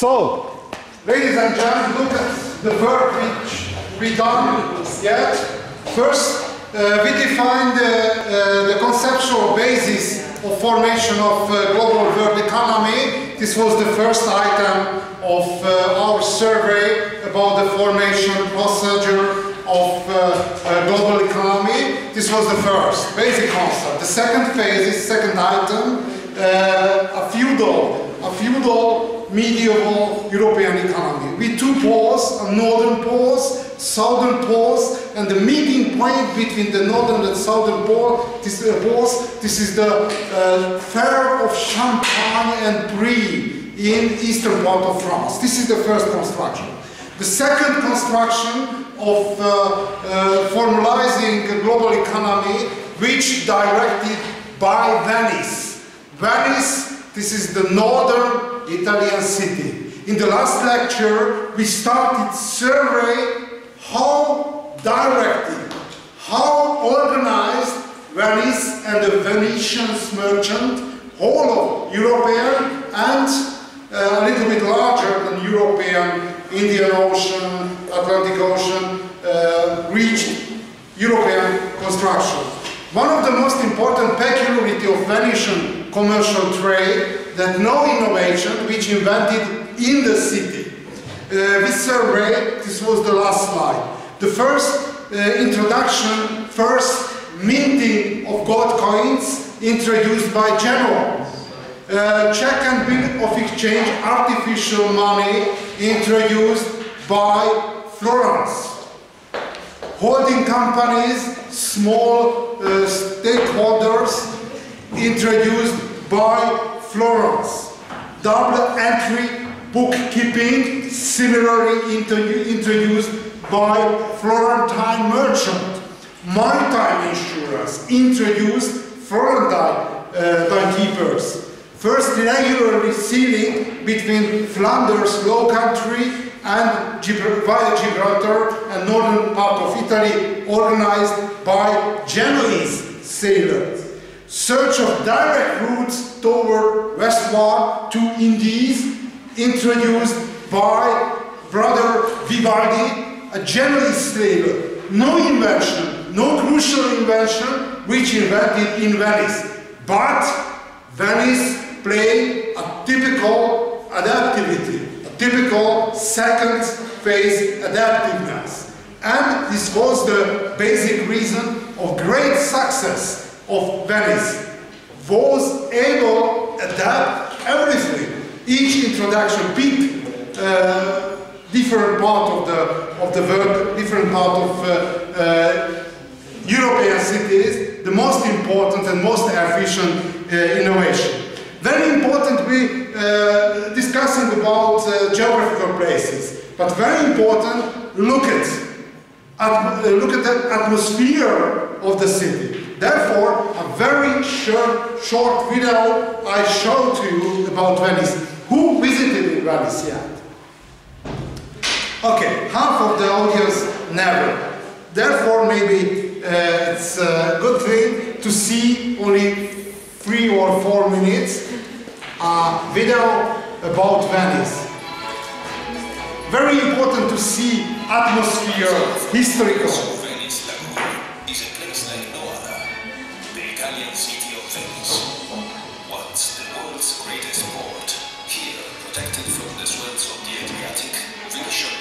So, ladies and gentlemen, look at the work which we done yet. First, uh, we defined uh, uh, the conceptual basis of formation of uh, global world economy. This was the first item of our survey about the formation procedure of uh, global economy. This was the first basic concept. The second phase is second item, uh, a feudal, a feudal medieval European economy with two poles, a northern poles, southern poles, and the meeting point between the northern and southern pole, this, uh, poles, this is the uh, fair of Champagne and Brie in eastern part of France. This is the first construction. The second construction of uh, uh, formalizing global economy, which directed by Venice. Venice, this is the northern Italian city. In the last lecture, we started survey how directed, how organized Venice and the Venetians merchant, whole of European and uh, a little bit larger than European, Indian Ocean, Atlantic Ocean, uh, reached European construction. One of the most important peculiarity of Venetian commercial trade that no innovation which invented in the city. Uh, we surveyed, this was the last slide, the first uh, introduction, first minting of gold coins introduced by Genoa. Uh, check and bill of exchange artificial money introduced by Florence. Holding companies, small uh, stakeholders introduced by Florence. Double entry bookkeeping similarly introduced by Florentine merchant. Maritime insurance introduced Florentine uh. First regular sealing between Flanders Low Country and via Gibraltar and northern part of Italy organized by Genoese sailors. Search of direct routes toward westward to Indies introduced by brother Vivaldi, a Genoese sailor. No invention, no crucial invention which invented in Venice. But Venice played a typical adaptivity a typical second phase adaptiveness. And this was the basic reason of great success of Venice. Was able to adapt everything. Each introduction picked uh, different part of the of the world, different part of uh, uh, European cities, the most important and most efficient uh, innovation. Very important we uh, discussing about uh, geographical places, but very important look at, at uh, look at the atmosphere of the city. Therefore, a very short, short video I show to you about Venice. Who visited Venice yet? Okay, half of the audience never. Therefore, maybe uh, it's a good thing to see only three or four minutes a video about Venice. Very important to see atmosphere, historical. Italian city of Venice. Once the world's greatest port. Here, protected from the swells of the Adriatic, Venetian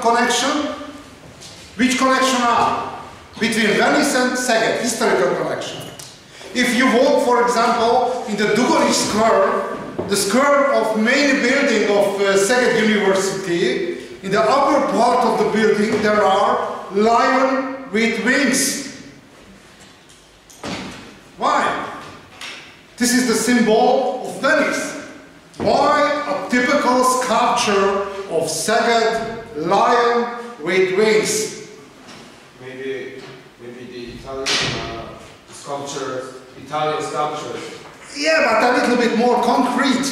connection? Which connection are between Venice and Szeged? Historical connection. If you walk, for example, in the Dugonics Square, the square of main building of uh, Szeged University, in the upper part of the building there are lion with wings. Why? This is the symbol of Venice. Why a typical sculpture of Szeged lion with wings? Maybe, maybe the Italian uh, sculptures, Italian sculptures. Yeah, but a little bit more concrete.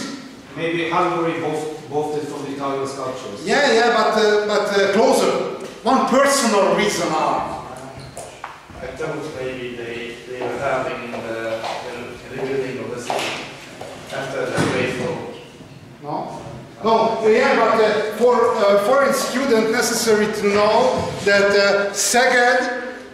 Maybe Hungary both, both from the Italian sculptures. Yeah, yeah, but uh, but uh, closer. One personal reason are. I thought maybe they, they were having in the, in the building of the city after the great fall. No? No, yeah, but uh, for uh, foreign student necessary to know that uh,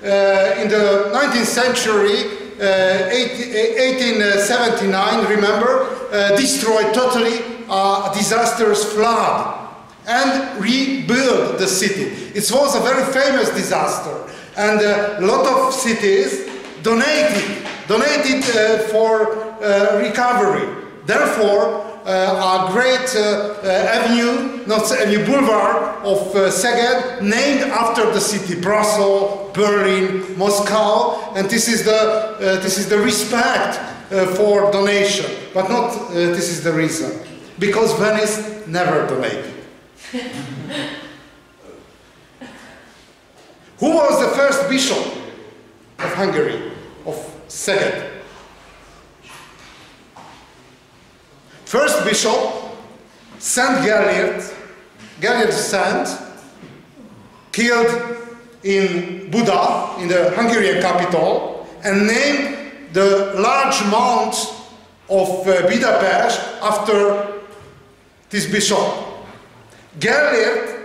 uh, in the 19th century, uh, 18, 1879, remember, uh, destroyed totally uh, a disastrous flood and rebuilt the city. It was a very famous disaster and a lot of cities donated, donated uh, for uh, recovery. Therefore, uh, a great uh, uh, avenue, not avenue boulevard of Szeged, named after the city, Brussels, Berlin, Moscow, and this is the this is the respect for donation, but not this is the reason, because Venice never donated. Who was the first bishop of Hungary, of Szeged? First bishop, Saint Gellert, Gellert Saint, killed in Buda, in the Hungarian capital, and named the large mount of uh, Budapest after this bishop. Gellert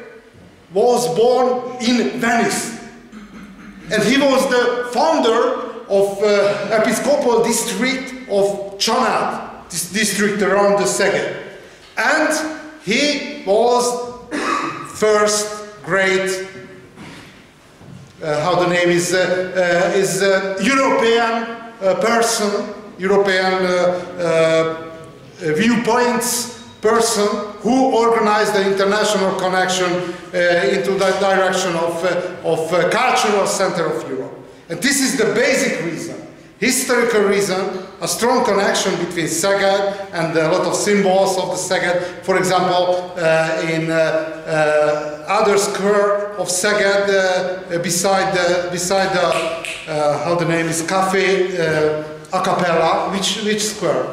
was born in Venice and he was the founder of uh, Episcopal district of Csanád, this district around the Szeged. And he was first great, uh, how the name is, uh, uh, is uh, European uh, person, European uh, viewpoints person who organized the international connection into the direction of, of cultural center of Europe. And this is the basic reason, historical reason, a strong connection between Szeged and a lot of symbols of the Szeged. For example, uh, in uh, uh, other square of Szeged, uh, beside the, beside the, uh, how the name is, Cafe uh, a cappella, which, which square?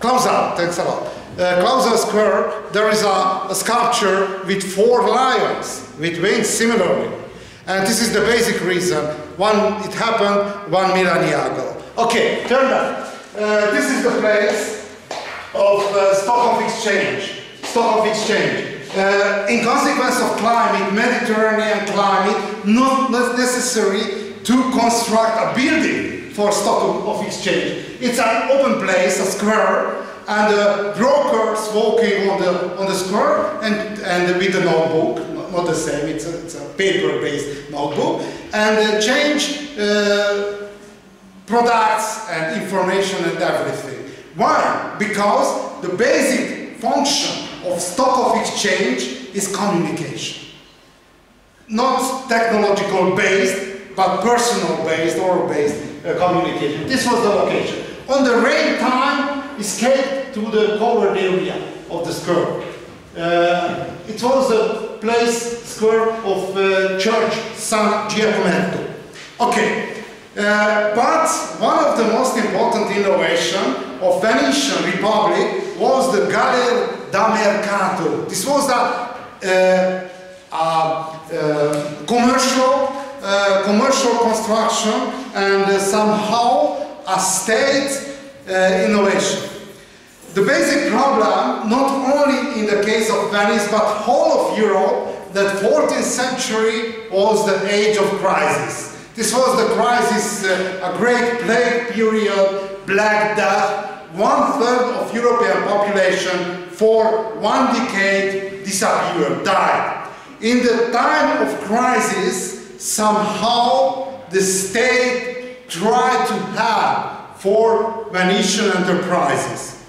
Klauzál, thanks a lot. Uh, Klauzál Square, there is a, a sculpture with four lions with wings similarly. And this is the basic reason. One, it happened one millennia ago. Okay, turn back. Uh, this is the place of uh, stock of exchange. Stock of exchange. Uh, in consequence of climate, Mediterranean climate, not not necessary to construct a building for stock of, exchange. It's an open place, a square, and uh, brokers walking on the on the square and and with a notebook, not, the same. It's a, a paper-based notebook, and uh, change uh, products and information and everything. Why? Because the basic function of stock of exchange is communication. Not technological based, but personal based or based uh, communication. This was the location. On the rain time, escaped to the covered area of the square. Uh, it was a place, square of uh, church San Giacometto. Okay, uh, but one of the most important innovation of Venetian Republic was the Galera da Mercato. This was a, uh, uh, commercial, uh, commercial construction and somehow a state innovation. The basic problem, not only in the case of Venice, but whole of Europe, that 14th century was the age of crisis. This was the crisis, uh, a great plague period, Black Death, one third of European population for one decade disappeared, died. In the time of crisis, somehow the state tried to help for Venetian enterprises.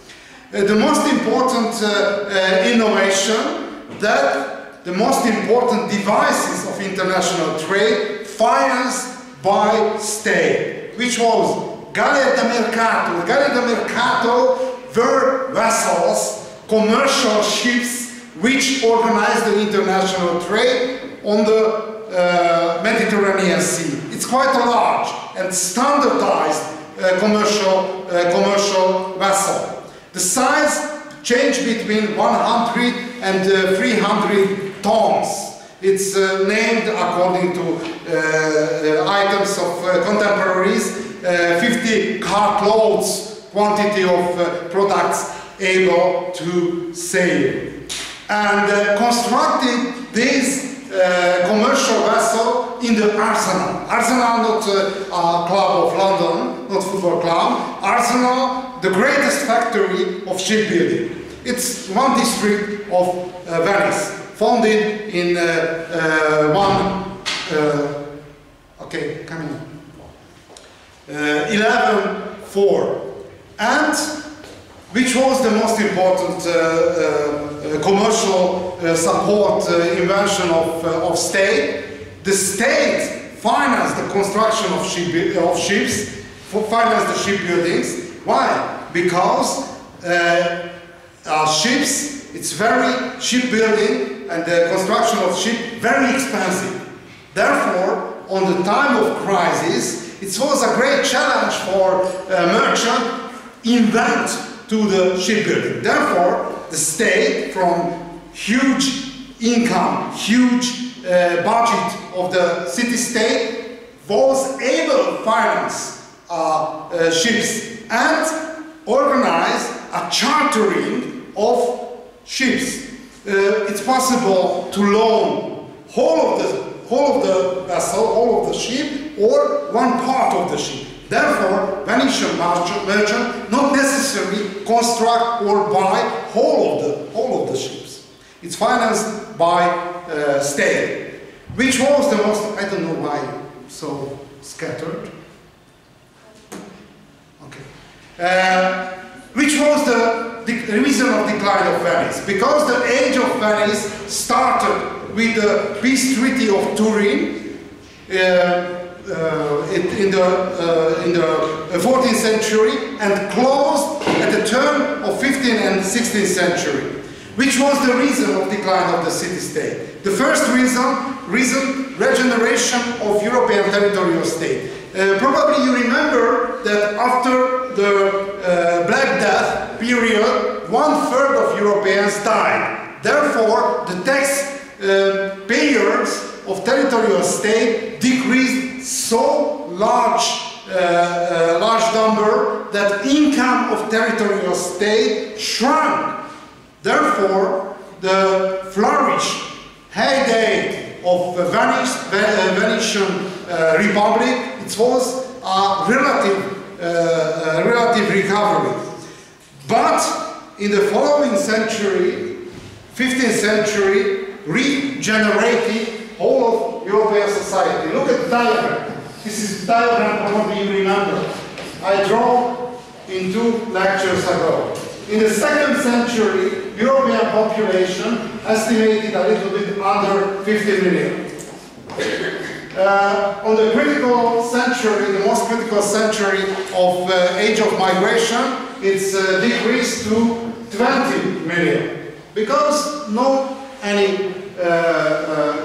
Uh, the most important uh, uh, innovation that the most important devices of international trade financed by state, which was Galera da Mercato. The Mercato were vessels, commercial ships, which organized the international trade on the uh, Mediterranean Sea. It's quite a large and standardized uh, commercial, uh, commercial vessel. The size changed between 100 and uh, 300 tons. It's uh, named according to uh, uh, items of uh, contemporaries, uh, 50 cartloads quantity of products able to sail. And constructed this uh, commercial vessel in the Arsenal. Arsenal, not uh, a club of London, not football club. Arsenal, the greatest factory of shipbuilding. It's one district of uh, Venice, founded in one, okay, come in, uh, 11.4 and which was the most important uh, uh, uh, commercial support invention of, of state. The state financed the construction of, ship, of ships, financed the shipbuildings. Why? Because ships, it's very shipbuilding and the construction of ship very expensive. Therefore, on the time of crisis, it was a great challenge for a merchant invent to the shipbuilding. Therefore, the state, from huge income, huge uh, budget of the city-state, was able to finance uh, uh, ships and organize a chartering of ships. Uh, it's possible to loan whole of the whole of the vessel, whole of the ship, or one part of the ship. Therefore, Venetian merchant, not necessarily construct or buy whole of the whole of the ships. It's financed by uh, state, which was the most. I don't know why so scattered. Okay. Uh, which was the, the reason of decline of Venice? Because the age of Venice started with the peace treaty of Turin uh, uh, in, the, uh, in the 14th century and closed at the turn of 15th and 16th century, which was the reason of decline of the city-state. The first reason, reason, regeneration of European territorial state. Uh, probably you remember that after the uh, Black Death period, one third of Europeans died. Therefore, the tax uh, payers of territorial state decreased so large, uh, uh, large number that income of territorial state shrunk. Therefore, the flourish, heyday of the Venice, Venetian uh, Republic, it was a relative, uh, a relative recovery. But in the following century, 15th century, regenerated whole of European society. Look at the diagram. This is the diagram probably you remember. I draw in two lectures ago. In the second century, European population estimated a little bit under 50 million. Uh, on the critical century, the most critical century of uh, age of migration, it's uh, decreased to 20 million because no any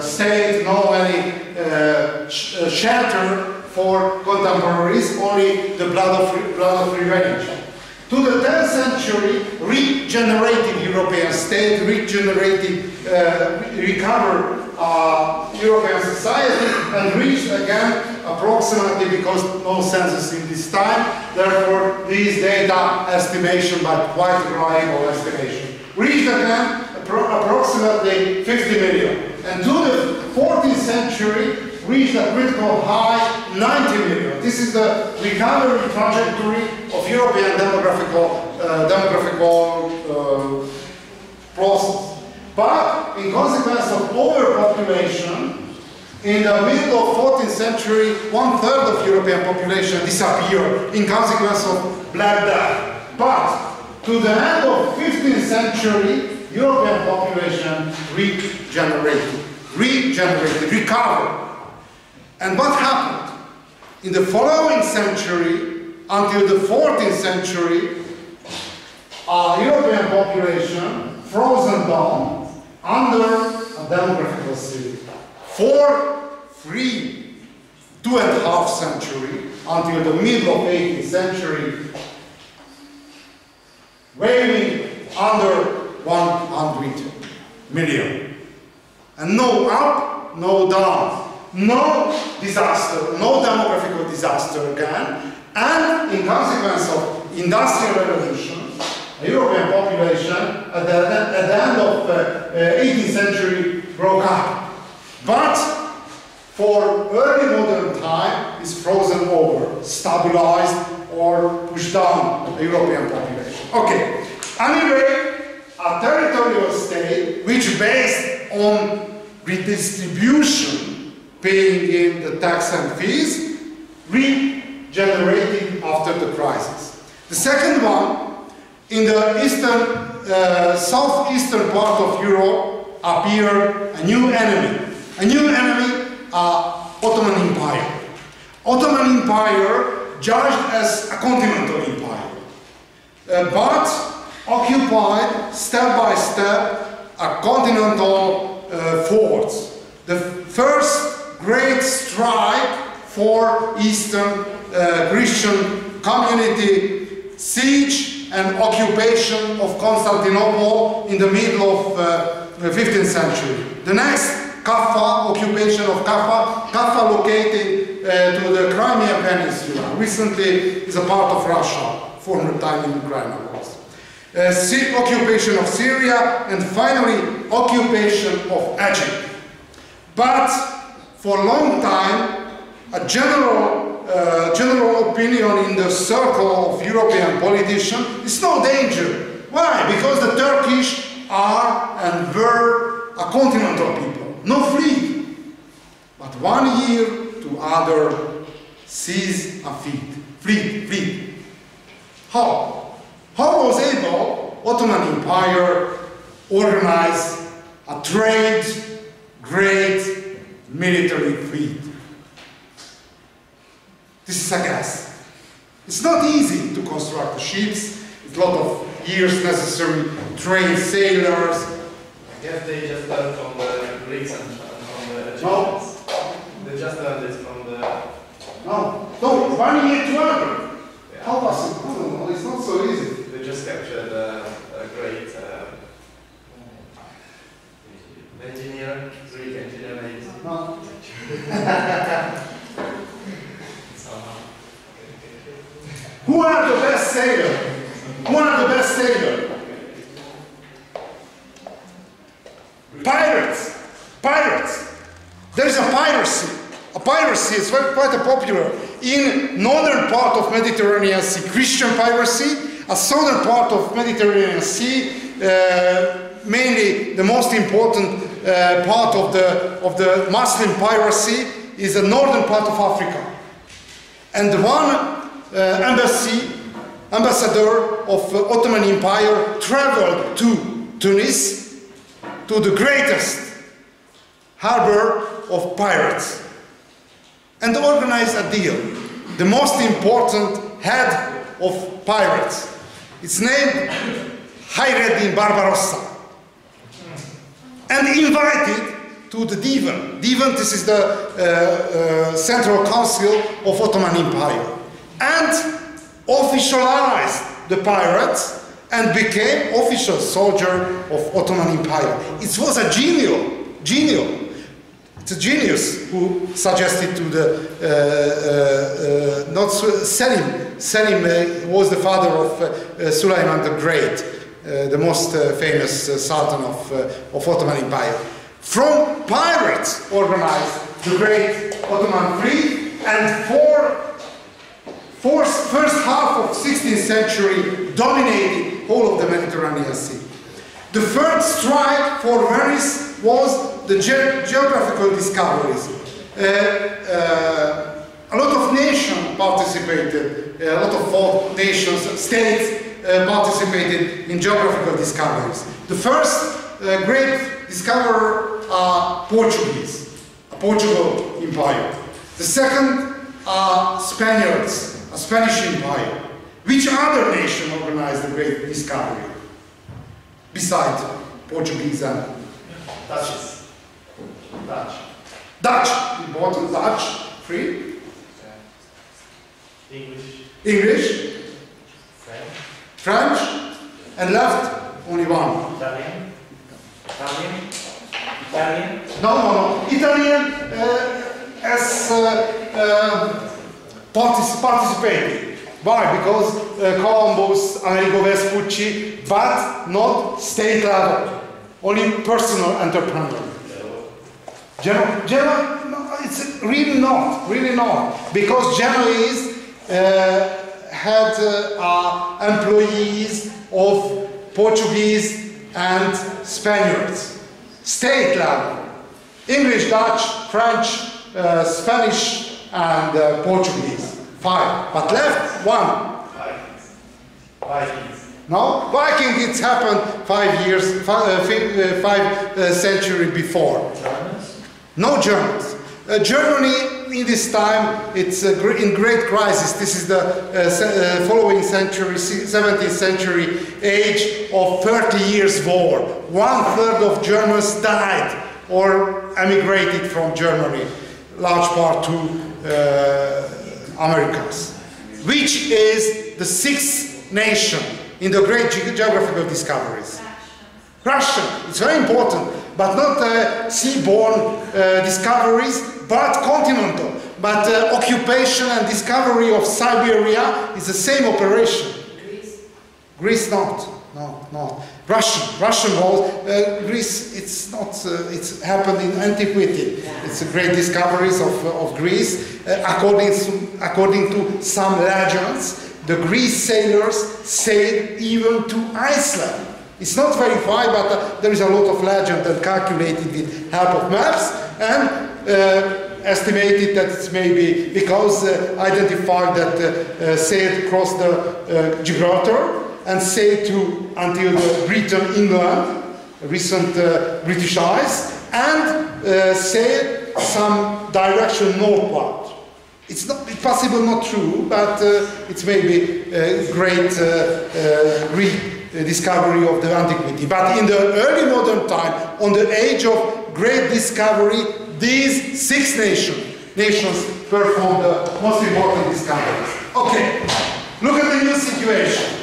state, no any uh, sh shelter for contemporaries, only the blood of, blood of revenge. To the 10th century, regenerated European state, regenerated, uh, recovered uh, European society and reached again approximately, because no census in this time, therefore these data estimation, but quite reliable estimation, reached again approximately 50 million. And to the 14th century, reached a critical high 90 million. This is the recovery trajectory of European demographical, uh, demographical uh, process. But in consequence of overpopulation, in the middle of 14th century, one third of European population disappeared in consequence of Black Death. But to the end of 15th century, European population regenerated, regenerated, recovered. And what happened? In the following century, until the 14th century, our European population frozen down under a demographical city. For three, two and a half century, until the middle of 18th century, waving under 100 million. And no up, no down. No disaster, no demographical disaster again. And in consequence of industrial revolution, the European population at the, at the end of the uh, 18th century broke up. But for early modern time is frozen over, stabilized or pushed down the European population. Okay, anyway, a territorial state which based on redistribution, paying in the tax and fees, regenerated after the crisis. The second one, in the eastern, uh, southeastern part of Europe, appeared a new enemy. A new enemy, uh, Ottoman Empire. Ottoman Empire judged as a continental empire, uh, but occupied step by step a continental uh, force. The first great strike for Eastern uh, Christian community siege and occupation of Constantinople in the middle of uh, the 15th century. The next Kaffa, occupation of Kaffa, Kaffa located uh, to the Crimea Peninsula, recently is a part of Russia. former time in Ukraine, of course. Uh, occupation of Syria, and finally, occupation of Egypt. But for a long time, a general, uh, general opinion in the circle of European politicians is no danger. Why? Because the Turkish are and were a continental people, no fleet. But one year to other sees a fleet, fleet, fleet. How? How was able Ottoman Empire organize a trade, great military fleet? This is a guess. It's not easy to construct ships. It's a lot of years necessary, train sailors. I guess they just learned from the Greeks and from the Egyptians. No. They just learned it from the. No, no, one year to other. How possible? No, it's not so easy. They just captured a, a great uh, engineer, Greek engineer maybe. No. Who are the best sailor? Who are the best sailor? Pirates. Pirates. There is a piracy. A piracy is very, quite a popular in northern part of Mediterranean Sea, Christian piracy, a southern part of Mediterranean Sea, uh, mainly the most important uh, part of the, of the Muslim piracy is the northern part of Africa. And one uh, embassy, ambassador of uh, Ottoman Empire traveled to Tunis, to the greatest harbor of pirates, and organized a deal. The most important head of pirates. It's named Hayreddin Barbarossa. And invited to the Divan. Divan, this is the uh, uh, Central Council of Ottoman Empire. And officialized the pirates and became official soldier of Ottoman Empire. It was a genial, genial. It's a genius who suggested to the uh, uh, uh, not Selim. Selim uh, was the father of uh, uh, the Great, the most famous sultan of, of Ottoman Empire. From pirates organized the great Ottoman fleet, and for first, first half of 16th century dominated all of the Mediterranean Sea. The third strike for Venice was the ge- geographical discoveries. Uh, uh, a lot of nations participated, a lot of nations, states uh, participated in geographical discoveries. The first uh, great discoverer are Portuguese, a Portugal Empire. The second are Spaniards, a Spanish Empire. Which other nation organized the great discovery? Besides Portuguese and Dutches. Dutch. Dutch, important Dutch, free, English. English, French. French, and left only one. Italian. Italian. Italian. No, no, no. Italian uh, as uh, uh, partic- participated. Why? Because uh, Columbus, Amerigo Vespucci, but not state level, only personal entrepreneur. Genoa, Genoa, no, it's really not, really not, because Genoese uh, had uh, employees of Portuguese and Spaniards, state level, English, Dutch, French, uh, Spanish, and uh, Portuguese, five, but left one. Vikings. Vikings. No, Viking. It's happened five years, five, uh, uh, five uh, century before. Germans. No Germans. Uh, Germany in this time it's uh, in great crisis. This is the uh, uh, following century, 17th century age of 30 years war. One third of Germans died or emigrated from Germany, large part to uh, Americas, which is the sixth nation in the great ge- geographical discoveries. Russian, it's very important, but not uh, seaborne uh, discoveries, but continental. But uh, occupation and discovery of Siberia is the same operation. Greece Greece not. No, no. Russian, Russian walls. Uh, Greece, it's not. Uh, it's happened in antiquity. It's a great discoveries of, uh, of Greece. Uh, according to according to some legends, the Greece sailors sailed even to Iceland. It's not verified, but uh, there is a lot of legend and calculated with help of maps and uh, estimated that it's maybe because uh, identified that uh, uh, sailed across the uh, Gibraltar and sailed to until the Britain, England, recent uh, British ice, and sailed some direction northward. It's not it's possible not true, but it's maybe a great uh, rediscovery of the antiquity. But in the early modern time, on the age of great discovery, these six nations nations performed the most important discoveries. Okay, look at the new situation.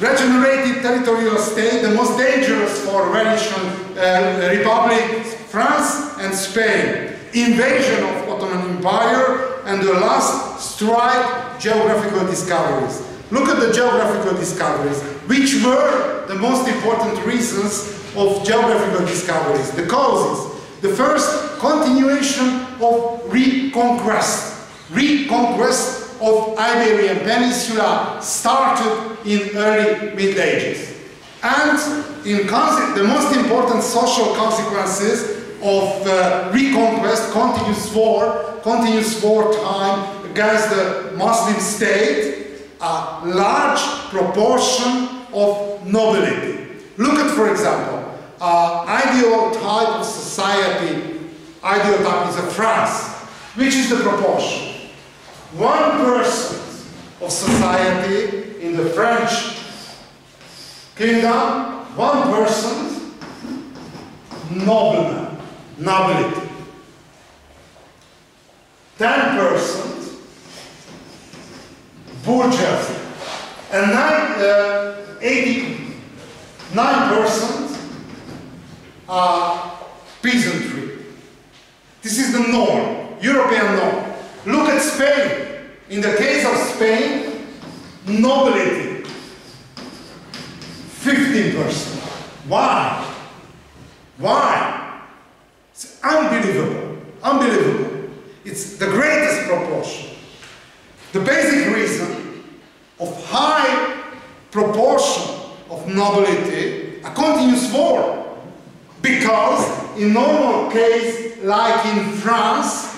Regenerated territorial state, the most dangerous for Venetian uh, Republic, France and Spain. Invasion of Ottoman Empire and the last strike geographical discoveries. Look at the geographical discoveries, which were the most important reasons of geographical discoveries, the causes. The first, continuation of reconquest. Reconquest of Iberian Peninsula started in early Middle Ages. And in the most important social consequences of uh, reconquest, continuous war, continuous wartime against the Muslim state, a large proportion of nobility. Look at, for example, uh, ideal type of society, ideal type is a France. Which is the proportion? one person of society in the French kingdom, one person, nobleman, nobility. Ten persons, bourgeoisie. And nine, uh, 89 persons are peasantry. This is the norm, European norm. Look at Spain. In the case of Spain, nobility, 15%. Why? Why? It's unbelievable. Unbelievable. It's the greatest proportion. The basic reason of high proportion of nobility, a continuous war. Because in normal case, like in France,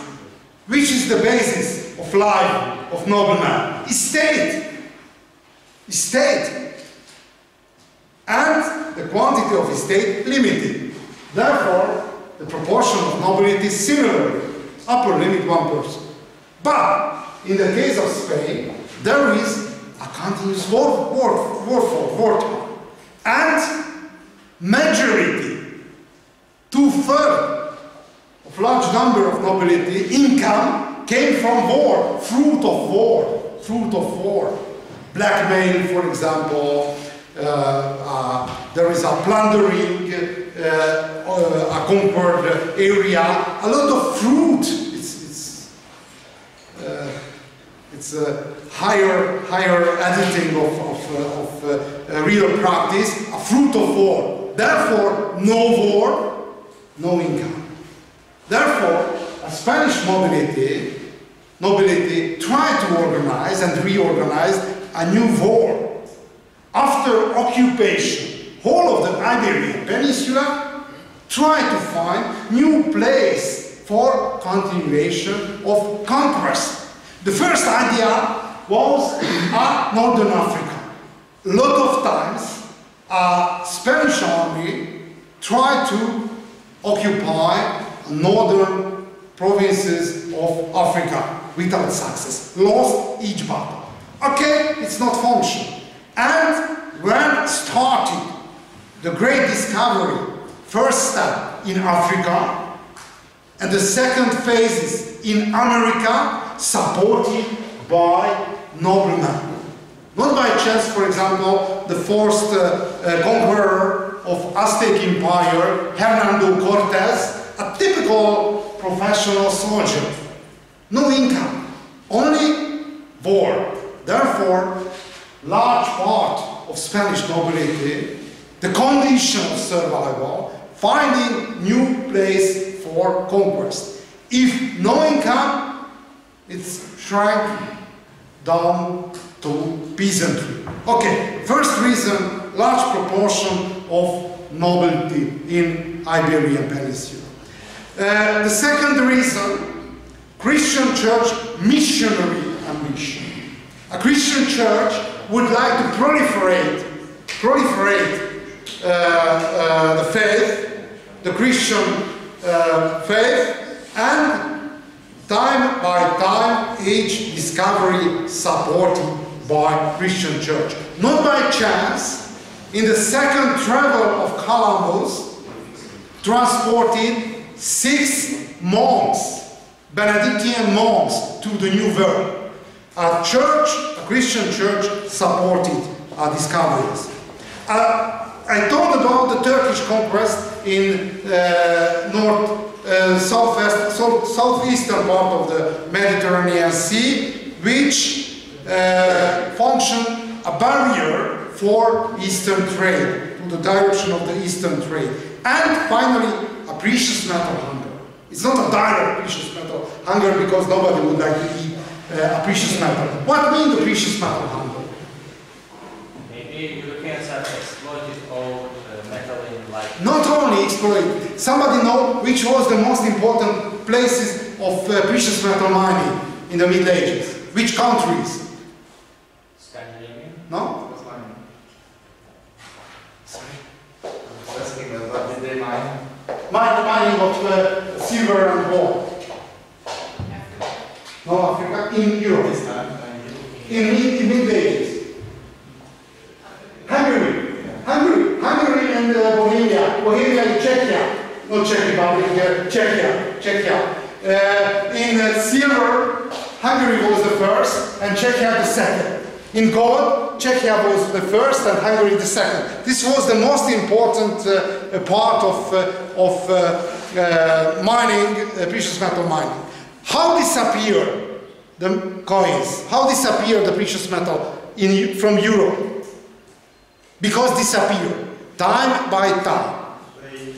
which is the basis of life of nobleman? Estate. Estate. And the quantity of estate limited. Therefore, the proportion of nobility is similar. Upper limit one person. But in the case of Spain, there is a continuous war, war, warfare, wartime. And majority, two-thirds of large number of nobility, income came from war, fruit of war, fruit of war. Blackmail, for example, uh, uh, there is a plundering, uh, uh a conquered area, a lot of fruit. It's, it's, uh, it's a higher, higher editing of, of, uh, of real practice, a fruit of war. Therefore, no war, no income. Therefore, a Spanish nobility, nobility tried to organize and reorganize a new war. After occupation, whole of the Iberian Peninsula tried to find new place for continuation of conquest. The first idea was a Northern Africa. A lot of times, a Spanish army tried to occupy northern provinces of Africa without success. Lost each battle. Okay, it's not functional. And when started the great discovery, first step in Africa, and the second phases in America, supported by noblemen. Not by chance, for example, the first uh, uh, conqueror of Aztec Empire, Hernando Cortes, a typical professional soldier. No income, only war. Therefore, large part of Spanish nobility, the condition of survival, finding new place for conquest. If no income, it's shrank down to peasantry. Okay, first reason, large proportion of nobility in Iberian Peninsula. Uh, the second reason, Christian church missionary ambition. A Christian church would like to proliferate, proliferate uh, uh, the faith, the Christian uh, faith, and time by time each discovery supported by Christian church. Not by chance, in the second travel of Columbus, transported six monks, Benedictine monks, to the New World. A church, a Christian church, supported our discoveries. Uh, I told about the Turkish conquest in uh, north, uh, southwest, south, southeastern part of the Mediterranean Sea, which uh, functioned a barrier for eastern trade, to the direction of the eastern trade. And finally, a precious metal hunger. It's not a direct precious metal hunger because nobody would like to eat uh, a precious metal. What means the precious metal hunger? Maybe Europeans have exploited all the metal in like Not only exploit, somebody know which was the most important places of uh, precious metal mining in the Middle Ages? Which countries? Scandinavia. No? What's mine? I'm asking what did they mine? Mine, mining of uh, silver and gold. No, Africa, in Europe. This time, I In, in Middle Ages. Hungary. Hungary. Hungary and uh, Bohemia. And Czechia. Not Czech Republic, Czechia. Czechia. Uh, in uh, silver, Hungary was the first and Czechia the second. In gold, Czechia was the first and Hungary the second. This was the most important uh, part of, of mining, precious metal mining. How disappear the coins? How disappear the precious metal in, from Europe? Because disappear, time by time. They,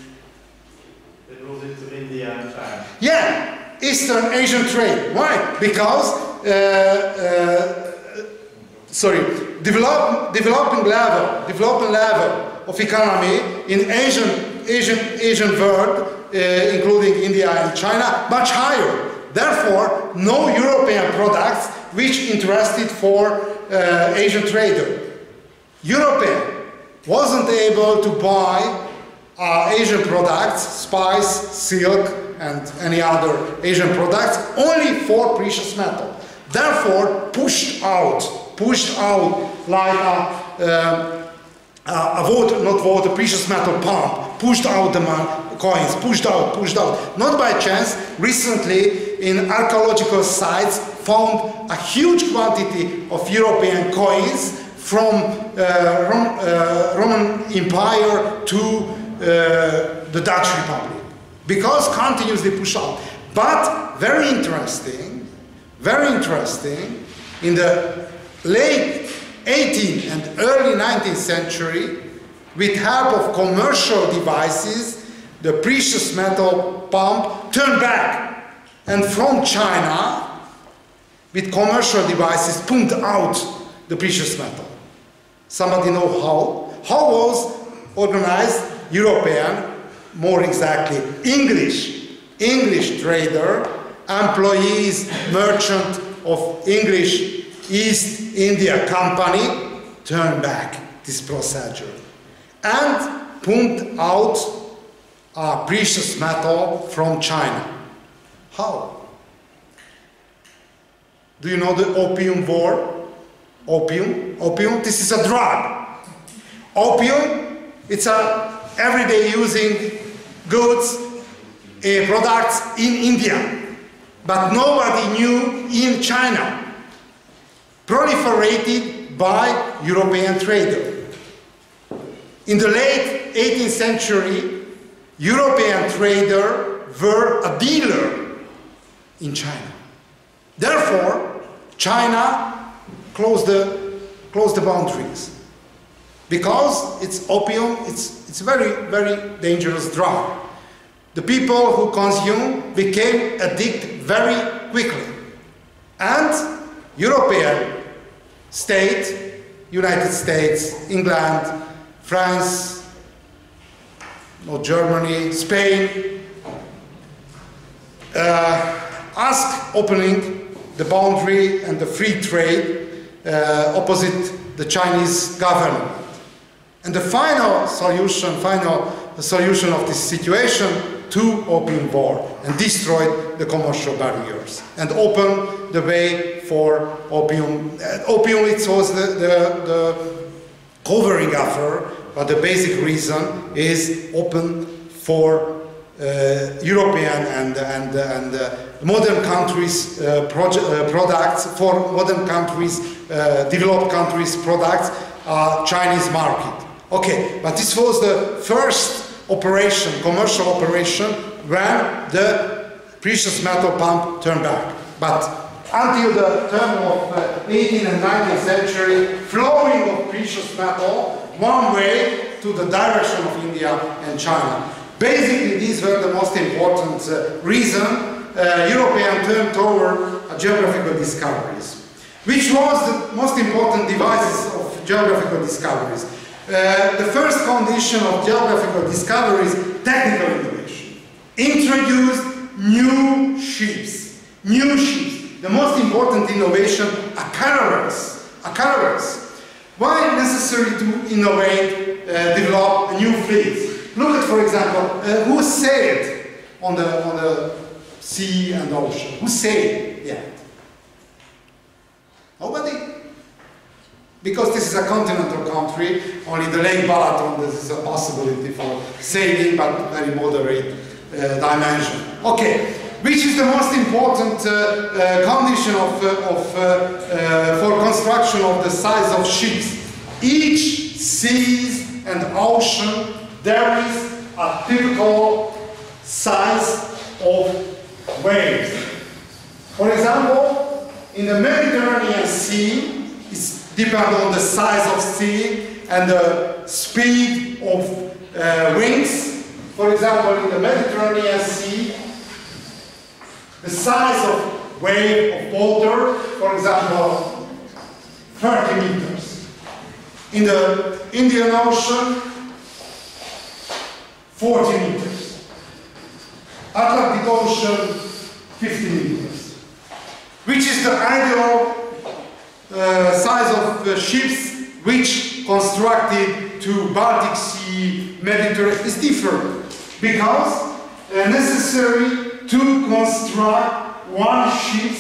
they brought it to China. Yeah, Eastern Asian trade. Why? Because, uh, uh, sorry, develop, developing level, developing level of economy in Asian, Asian, Asian world, uh, including India and China, much higher. Therefore, no European products which interested for uh, Asian trader. European wasn't able to buy uh, Asian products, spice, silk, and any other Asian products, only for precious metal. Therefore, pushed out, pushed out like a, um, a, a water, not water, precious metal pump, pushed out the coins, pushed out, pushed out. Not by chance, recently in archaeological sites found a huge quantity of European coins from uh, Rom- uh, Roman Empire to uh, Uh, the Dutch Republic because continuously push out. But very interesting, very interesting, in the late 18th and early 19th century, with help of commercial devices, the precious metal pump turned back and from China, with commercial devices, pumped out the precious metal. Somebody know how? How was organized European, more exactly English, English trader, employees, merchant of English East India Company turned back this procedure and pumped out uh, precious metal from China. How? Do you know the opium war? Opium? Opium? This is a drug. Opium, it's a everyday using goods, uh, products in India. But nobody knew in China. Proliferated by European trader. In the late 18th century, European trader were a dealer in China. Therefore, China closed the, closed the boundaries. Because it's opium, it's, it's a very, very dangerous drug. The people who consume became addicted very quickly. And European state, United States, England, France, or Germany, Spain, uh, ask opening the boundary and the free trade uh, opposite the Chinese government. And the final solution, final solution of this situation to opium war and destroyed the commercial barriers and open the way for opium. Uh, opium it was the, the, the covering affair, but the basic reason is open for uh, European and, and, and uh, modern countries uh, uh products, for modern countries, uh, developed countries products, Chinese market. Okay, but this was the first operation, commercial operation, when the precious metal pump turned back. But until the turn of uh, 18th and 19th century, flowing of precious metal one way to the direction of India and China. Basically, these were the most important uh, reason uh, European turned toward uh, geographical discoveries. Which was the most important devices of geographical discoveries? Uh, the first condition of geographical discovery is technical innovation. Introduce new ships. New ships. The most important innovation are caravans. Caravans. Why necessary to innovate, uh, develop a new fleet? Look at, for example, uh, who sailed on the, on the sea and ocean? Who sailed yet? Nobody? Because this is a continental country, only the Lake Balaton, this is a possibility for sailing, but very moderate uh, dimension. Okay, which is the most important uh, uh, condition of, uh, of, uh, for construction of the size of ships. Each seas and ocean, there is a typical size of waves. For example, in the Mediterranean Sea, depend on the size of sea and the speed of uh, winds. For example, in the Mediterranean Sea, the size of wave of water, for example, 30 meters. In the Indian Ocean, 40 meters. Atlantic Ocean, 50 meters. Which is the ideal uh, size of uh, ships which constructed to Baltic Sea, Mediterranean is different because uh, necessary to construct one ship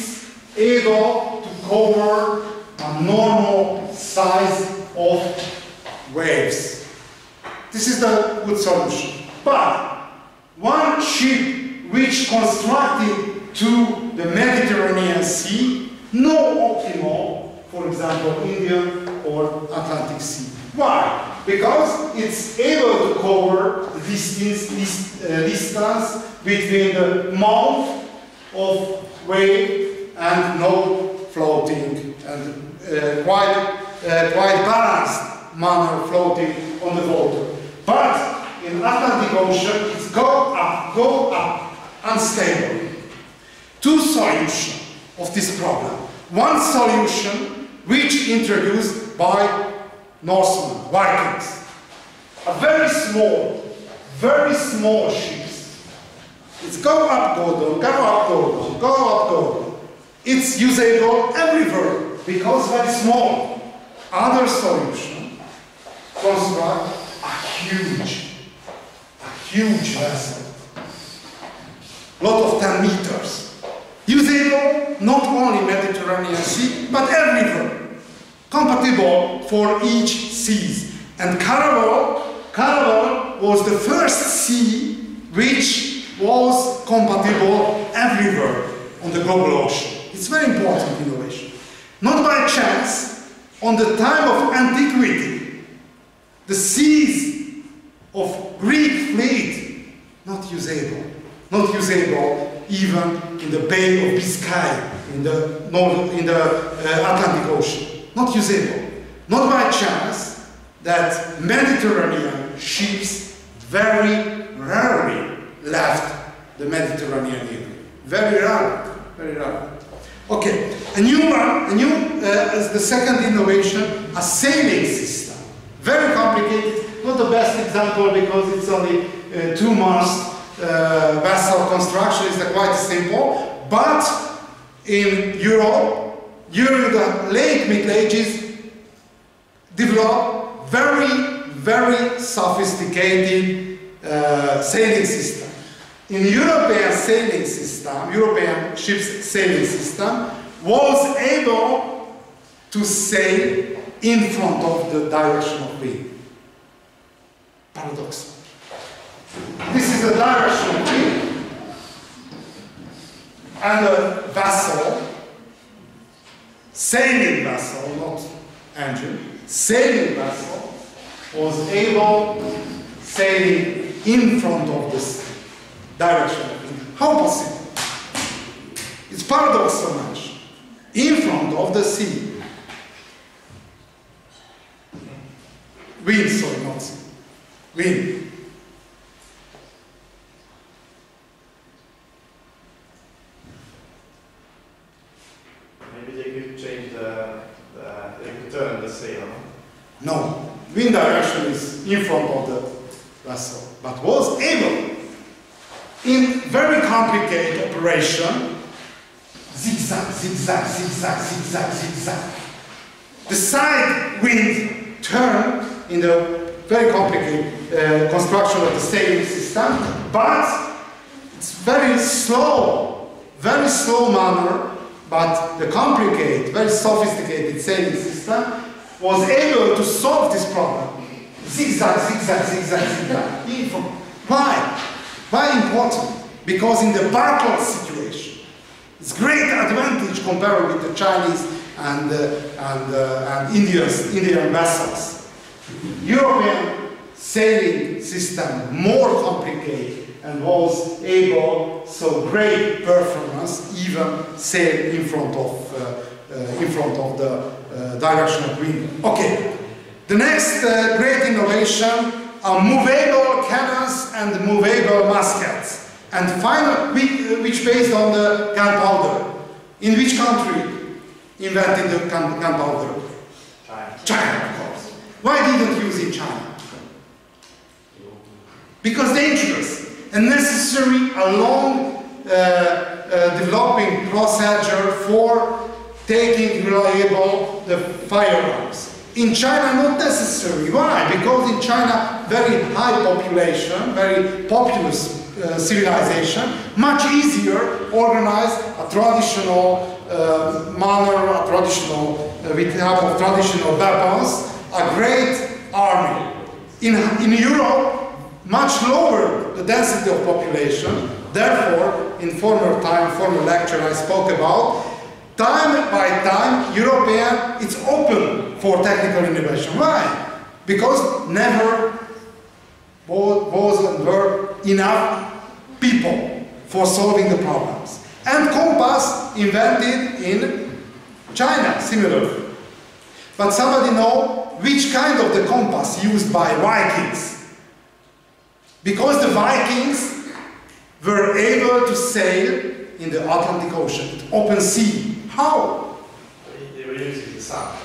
able to cover a normal size of waves. This is the good solution. But one ship which constructed to the Mediterranean Sea, no optimal for example, Indian or Atlantic Sea. Why? Because it's able to cover the distance, uh, distance between the mouth of wave and no floating and uh, quite, uh, quite balanced manner floating on the water. But in Atlantic Ocean, it's go up, go up, unstable. Two solutions of this problem. One solution which introduced by Norsemen, Vikings. A very small, very small ships. It's go up, go down, go up, go down, go up, go down. It's usable everywhere because very small. Other solution, construct a huge, a huge vessel. Lot of 10 meters. Usable not only Mediterranean Sea, but everywhere. Compatible for each seas. And Caravel, Caravel was the first sea which was compatible everywhere on the global ocean. It's very important innovation. Not by chance, on the time of antiquity, the seas of Greek fleet not usable, not usable even in the Bay of Biscay, in the, North, in the uh, Atlantic Ocean. Not usable. Not by chance, that Mediterranean ships very rarely left the Mediterranean area. Very rarely, very rarely. Okay, a new one, a new, uh, as the second innovation, a sailing system. Very complicated, not the best example because it's only uh, two mast uh, vessel construction, is quite simple, but in Europe, during the late Middle Ages, developed very, very sophisticated uh, sailing system. In European sailing system, European ships sailing system was able to sail in front of the direction of wind. Paradox. This is the direction of wind. And a vessel, sailing vessel, not engine, sailing vessel was able sailing in front of this direction. How possible? It's paradoxal much. In front of the sea. Wind, sorry, not sea. Wind. Could change the, the could turn the sail. no? Wind direction is in front of the vessel. But was able, in very complicated operation, zigzag, zigzag, zigzag, zigzag, zigzag. The side wind turn in the very complicated uh, construction of the sailing system, but it's very slow, very slow manner, but the complicated, very sophisticated sailing system was able to solve this problem. Zigzag, zigzag, zigzag, zigzag. Why? Why important? Because in the battle situation, it's great advantage compared with the Chinese and, uh, and, uh, and Indians, Indian vessels. European sailing system more complicated and was able so great performance even sail in front of uh, uh, in front of the uh, direction of wind. Okay, the next uh, great innovation are movable cannons and movable muskets. And final, which, which based on the gunpowder. In which country invented the gun- gunpowder? China. China, of course. Why didn't use in China? Because dangerous and necessary a long uh, uh, developing procedure for taking reliable the firearms. In China, not necessary. Why? Because in China, very high population, very populous uh, civilization, much easier organize a traditional uh, manner, a traditional, uh, with help of traditional weapons, a great army. In, in Europe, much lower the density of population. Therefore, in former time, former lecture I spoke about, time by time, European, it's open for technical innovation. Why? Because never was, and were enough people for solving the problems. And compass invented in China, similarly. But somebody know which kind of the compass used by Vikings? Because the Vikings were able to sail in the Atlantic Ocean, open sea. How? They, were using the sun.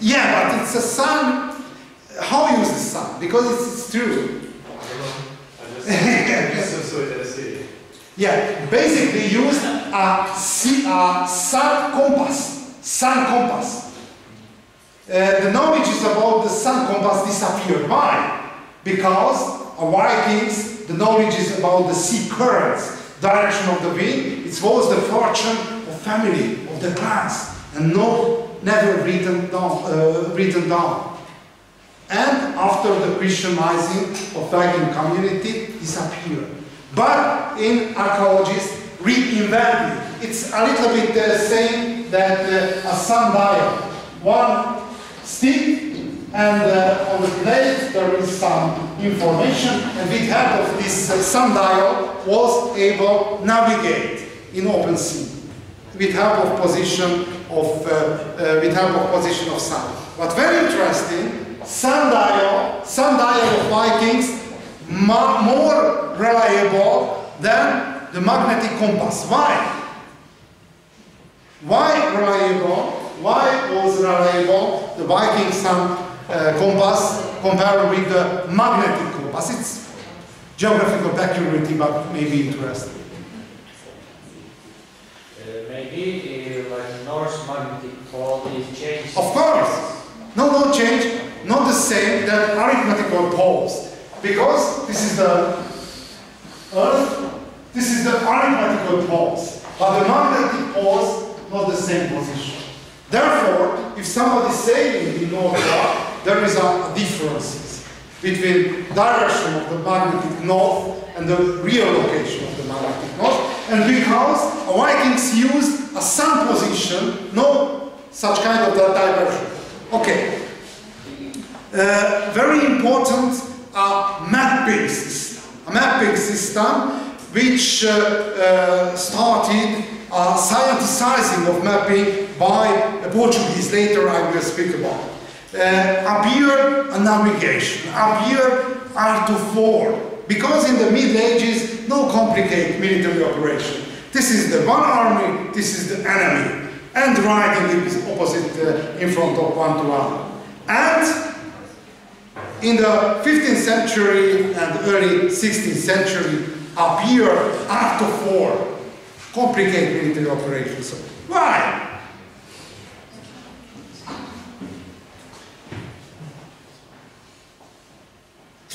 Yeah, but it's a sun. How use the sun? Because it's, it's true. I just, just saw it at the. Yeah, basically used a, sea, a sun compass. Sun compass. Uh, the knowledge is about the sun compass disappeared. Why? Because a Vikings, the knowledge is about the sea currents, direction of the wind. It was the fortune of family, of the clans, and no, never written down. Uh, written down. And after the Christianizing of Viking community disappeared. But in archaeologists reinvented. It's a little bit the same that uh, a sundial. One stick and uh, on the plate there is some information and with help of this uh, sundial was able navigate in open sea with help of position of uh, uh, with help of position of sun. But very interesting, sundial, sundial of Vikings more reliable than the magnetic compass. Why? Why reliable? Why was reliable the Viking sun compass compared with the magnetic compass? It's geographical peculiarity, but maybe interesting. Uh, maybe uh, like North magnetic pole is changed. Of course. No, no change, not the same than arithmetical poles. Because this is the Earth, this is the arithmetical poles. But the magnetic poles, not the same position. Therefore, if somebody is sailing in North Pole, there is a difference between direction of the magnetic north and the real location of the magnetic north. And because Vikings used a sun position, no such kind of diversion. Okay. Uh, very important uh, mapping system. A mapping system which uh, uh, started uh, of mapping by a Portuguese. Later I will speak about. Uh, appeared a navigation, appeared art of war. Because in the Middle Ages, no complicated military operation. This is the one army, this is the enemy. And riding is opposite uh, in front of one to one. And in the 15th century and early 16th century appear art of war, complicated military operations. Why?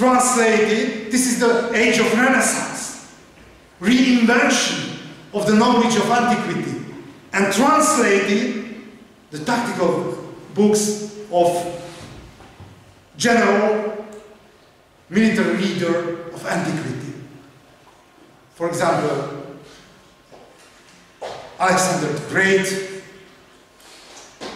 Translated, this is the age of Renaissance, reinvention of the knowledge of antiquity, and translated the tactical books of general military leader of antiquity. For example, Alexander the Great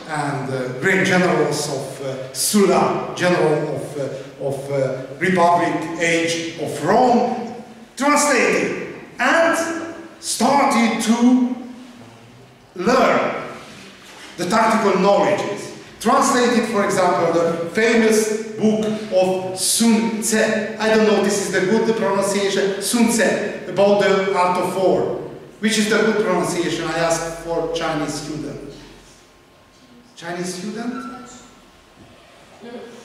and uh, great generals of uh, Sulla, general of, uh, of uh, Republic age of Rome, translated and started to learn the tactical knowledges. Translated, for example, the famous book of Sun Tzu. I don't know, this is the good pronunciation, Sun Tzu, about the art of war. Which is the good pronunciation? I ask for Chinese student. Chinese student?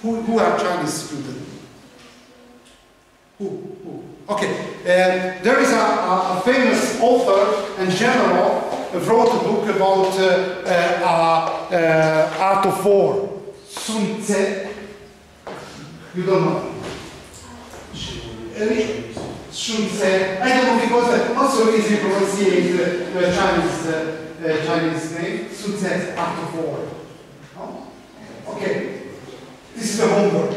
Who, who are Chinese student? Who? Who? Okay, uh, there is a, a, famous author and general wrote a book about uh, uh, uh, art of war. Sun Tzu. You don't know? Sun Tzu. I don't know because uh, also easy to pronunciate the, Chinese, uh, uh, Chinese name. Sun Tzu, art of war. Okay. This is the homework.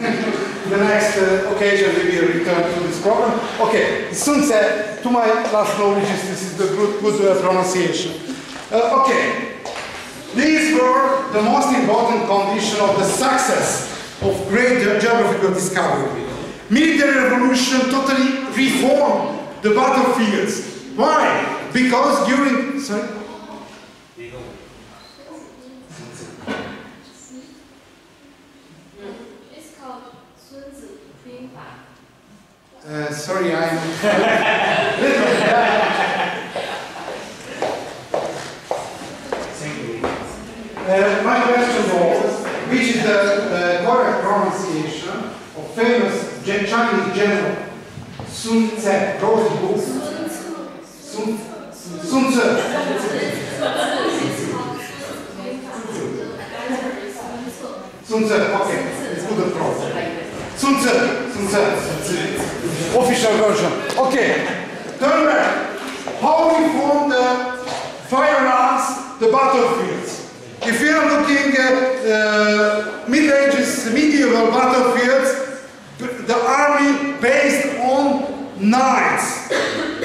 the next uh, occasion we will return to this problem. Okay, Sun Tzu, to my last knowledge, this is the good, good uh, pronunciation. Uh, okay, these were the most important condition of the success of great geographical discovery. Military revolution totally reformed the battlefields. Why? Because during, sorry? Uh, sorry, I'm uh, my question was, which is the, the correct pronunciation of famous Chinese general Sun Tzu, wrote book? Sun, Sun Tzu. Sun Tzu, okay, it's good approach. Sun Tzu, Sun Tzu, official version. Okay, turn back. How we form the firearms, the battlefields. If we are looking at uh, Middle Ages, medieval battlefields, the army based on knights.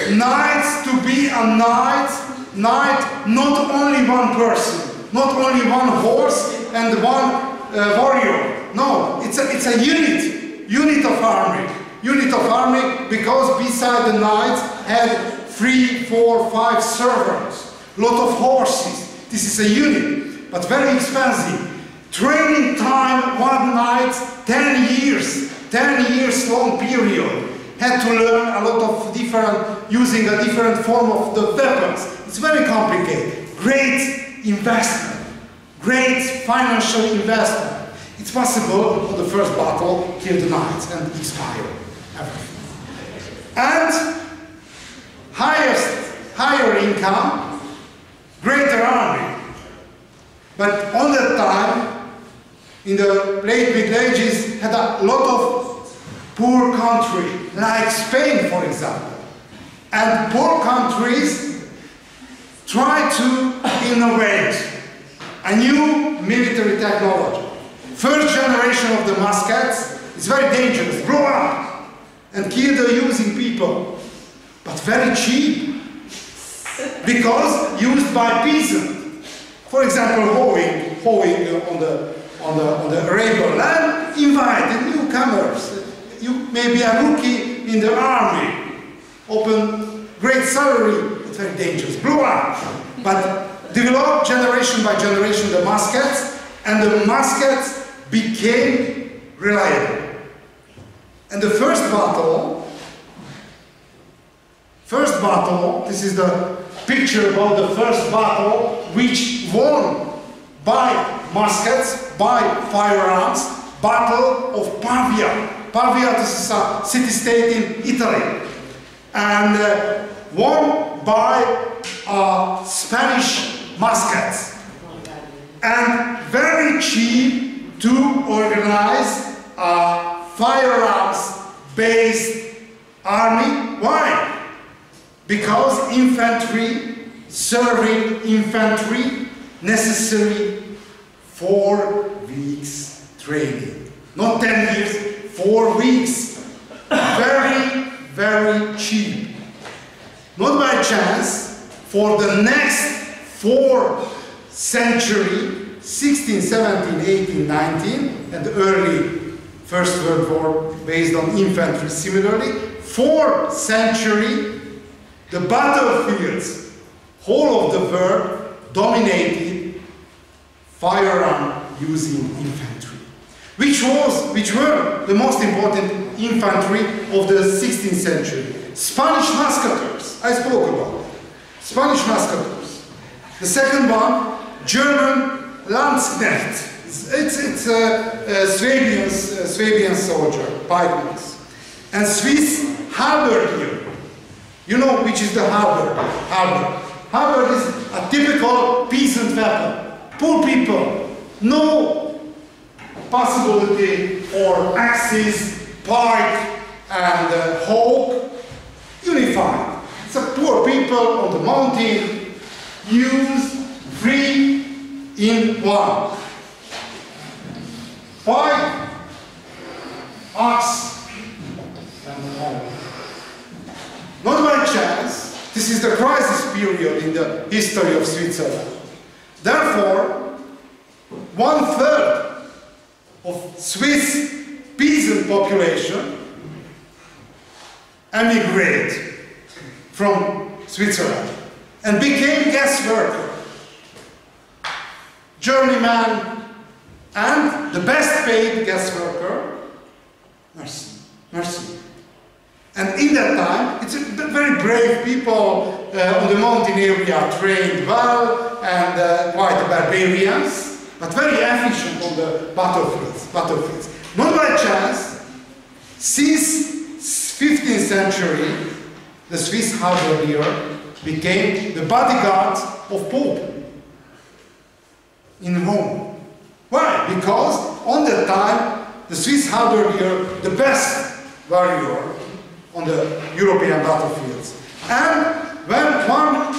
Knights to be a knight, knight, not only one person, not only one horse and one uh, warrior. No, it's a, it's a unit, unit of army, unit of army because beside the knights had three, four, five servants, lot of horses. This is a unit, but very expensive. Training time one night 10 years, 10 years long period. Had to learn a lot of different, using a different form of the weapons. It's very complicated. Great investment, great financial investment. It's possible for the first battle kill the knights and expire everything. And highest, higher income, greater army. But on that time, in the late Middle Ages, had a lot of poor country, like Spain, for example. And poor countries try to innovate a new military technology. First generation of the muskets is very dangerous, blow up and kill the using people, but very cheap because used by peasants. For example, hoeing, hoeing on the on the on the Arabian land, invite newcomers. You may be a rookie in the army, open great salary, it's very dangerous, blow up. But develop generation by generation the muskets, and the muskets became reliable. And the first battle, first battle, this is the picture about the first battle, which won by muskets, by firearms, Battle of Pavia. Pavia, this is a city-state in Italy. And uh, won by uh, Spanish muskets. And very cheap to organize a firearms-based army. Why? Because infantry, serving infantry, necessary four weeks training. Not 10 years, four weeks. Very, very cheap. Not by chance, for the next four century, 16, 17, 18, 19, and the early First World War based on infantry similarly, four century, the battlefields, whole of the world dominated firearm using infantry, which was, which were the most important infantry of the 16th century. Spanish musketeers, I spoke about. Spanish musketeers. The second one, German Landsknecht. It's, it's, a, a Swabian, a Swabian soldier, pikemen. And Swiss halberdier. You know which is the halberd? Halberd. Halberd is a typical peasant weapon. Poor people, no possibility for axes, pike, and uh, hawk unified. It's a poor people on the mountain use three in one. Ox, and hawk. Not by chance, this is the crisis period in the history of Switzerland. Therefore, one third of Swiss peasant population emigrated from Switzerland and became guest worker, journeyman, and the best paid guest worker, mercy, mercy. And in that time, it's very brave people uh, on the mountain area, trained well and uh, quite barbarians, but very efficient on the battlefields. battlefields. Not by chance, since 15th century, the Swiss halberdier became the bodyguard of Pope in Rome. Why? Because on that time, the Swiss halberdier, the best warrior, on the European battlefields. And when one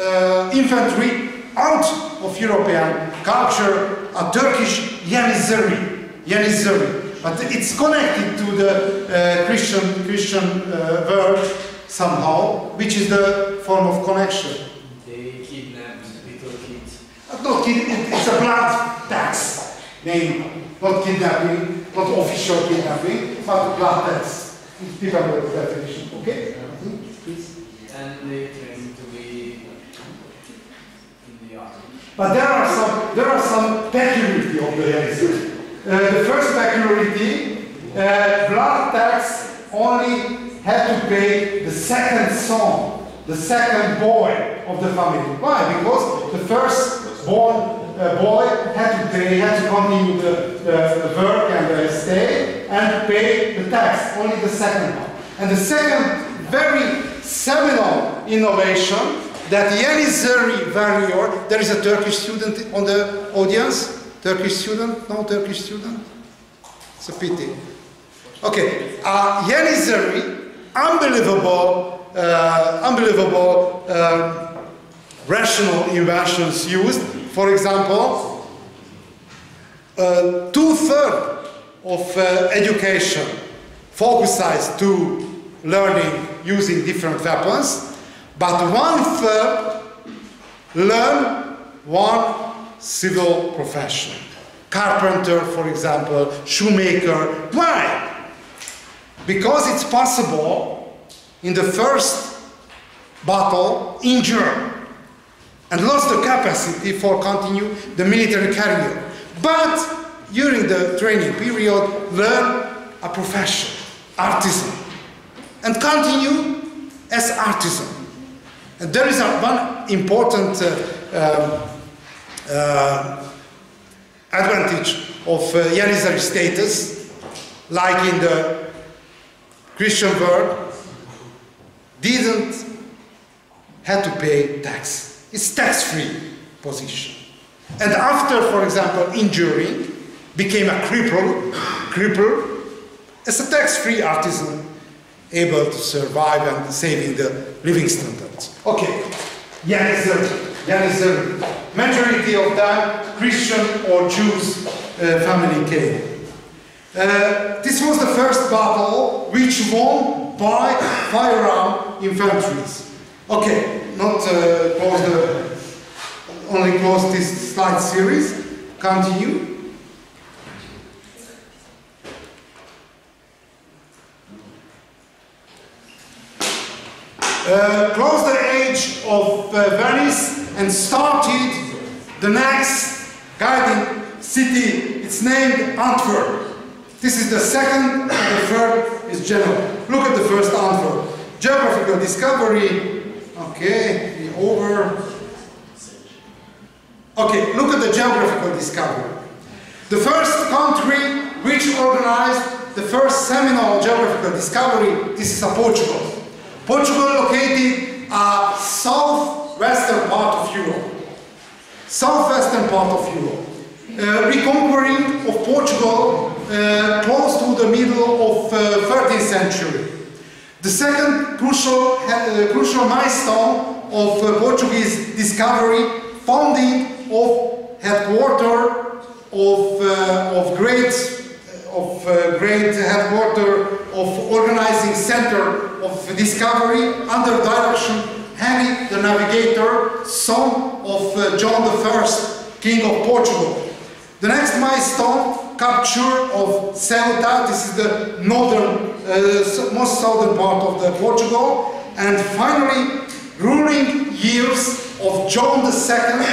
uh, infantry out of European culture, a Turkish Janizary, Janizary, but it's connected to the uh, Christian Christian uh, world somehow, which is the form of connection. They kidnapped little kids. Uh, Not kid, it- it's a blood tax name, not kidnapping, not official kidnapping, but blood tax. It depends on the definition. Okay? Please. And they trained to be in the army. But there are some there are some peculiarity of the Janissary. the first peculiarity, uh, blood tax only had to pay the second son, the second boy of the family. Why? Because the first born boy had to pay, had to continue the, the, the work and the estate and pay the tax, only the second one. And the second very seminal innovation that Janizary warrior, there is a Turkish student on the audience, Turkish student, no Turkish student? It's a pity. Okay, uh, Janizary, unbelievable, uh, unbelievable um, rational inventions used. For example, uh, two-thirds of uh, education focuses to learning using different weapons, but one-third learn one civil profession. Carpenter, for example, shoemaker. Why? Because it's possible in the first battle injure and lost the capacity for continue the military career. But during the training period, learn a profession, artisan, and continue as artisan. And there is one important uh, um, uh, advantage of uh, Janizary status, like in the Christian world, didn't have to pay tax. It's tax-free position. And after, for example, injury, became a cripple, cripple, as a tax-free artisan, able to survive and saving the living standards. Okay, Janizary, Janizary. Majority of them Christian or Jews uh, family came. Uh, this was the first battle which won by firearm infantries. Okay, not uh, close the, only close this slide series. Continue. Uh, close the age of uh, Venice and started the next guiding city. It's named Antwerp. This is the second, and the third is Genoa. Look at the first Antwerp. Geographical discovery. Okay, over. Okay, look at the geographical discovery. The first country which organized the first seminal geographical discovery, this is Portugal. Portugal located a southwestern part of Europe. Southwestern part of Europe. Uh, reconquering of Portugal uh, close to the middle of uh, 13th century. The second crucial, uh, crucial milestone of uh, Portuguese discovery, founding of headquarter of, uh, of great of uh, great headquarter of organizing center of discovery under direction Henry the Navigator, son of uh, John I, King of Portugal. The next milestone, capture of Ceuta, this is the northern, uh, most southern part of the Portugal, and finally, ruling years of John II,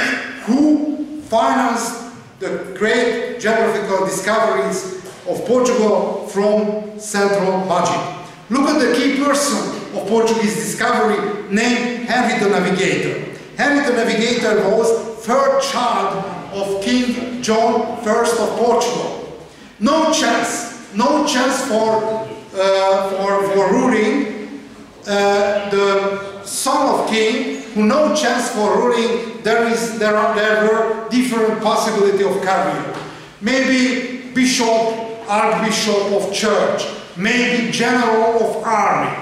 who financed the great geographical discoveries of Portugal from central budget. Look at the key person of Portuguese discovery named Henry the Navigator. Henry the Navigator was third child of King John I of Portugal. No chance, no chance for, for, for ruling uh, the son of king who no chance for ruling there is there are there were different possibility of career maybe bishop archbishop of church, maybe general of army.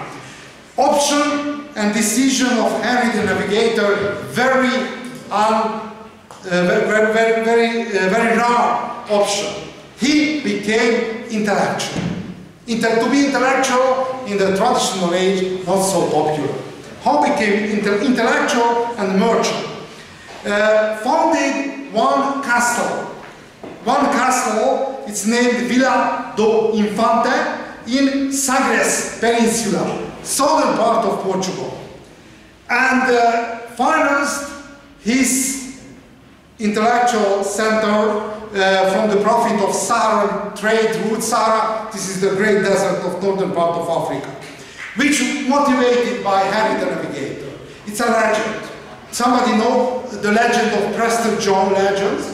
Option and decision of Henry the Navigator very un, uh, very, very, very, uh, very rare option. He became intellectual. Inter to be intellectual in the traditional age, not so popular. How became inter intellectual and merchant? Uh, founded one castle one castle, it's named Villa do Infante in Sagres Peninsula, southern part of Portugal. And uh, financed his intellectual center uh, from the profit of Saharan trade route. Sahara, this is the great desert of northern part of Africa, which motivated by Harry the Navigator. It's a legend. Somebody know the legend of Prester John legend?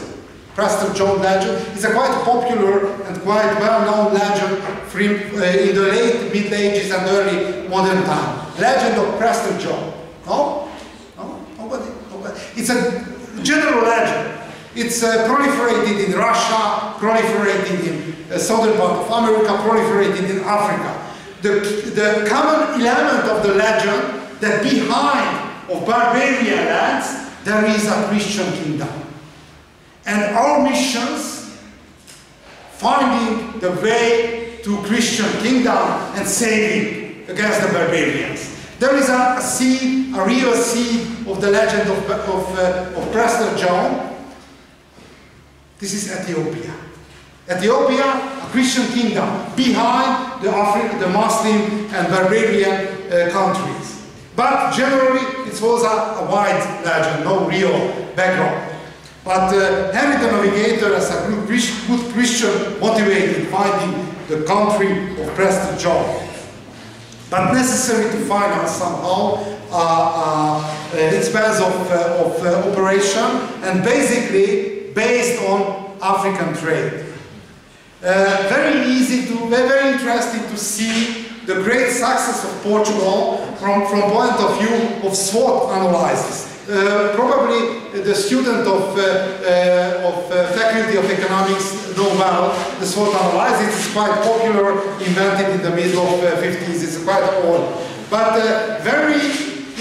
Prester John legend is a quite popular and quite well-known legend from, uh, in the late Middle Ages and early modern time. Legend of Prester John. No? No? Nobody? Nobody? It's a general legend. It's uh, proliferated in Russia, proliferated in uh, southern part of America, proliferated in Africa. The, the common element of the legend that behind of barbarian lands there is a Christian kingdom. And our missions finding the way to Christian kingdom and saving against the barbarians. There is a, seed, a real seed of the legend of, of, uh, of Prester John. This is Ethiopia. Ethiopia, a Christian kingdom, behind the, Afri the Muslim and barbarian uh, countries. But generally, it was a, a wide legend, no real background. But uh, Henry the Navigator, as a good, good Christian, motivated finding the country of Prester John. But necessary to finance somehow uh, uh, expense of, uh, of uh, operation and basically based on African trade. Uh, very easy to, very interesting to see the great success of Portugal from, from point of view of SWOT analysis. Uh, probably the student of, uh, uh, of uh, Faculty of Economics know well the SWOT analysis. It's quite popular, invented in the middle of the 50s. It's quite old, but uh, very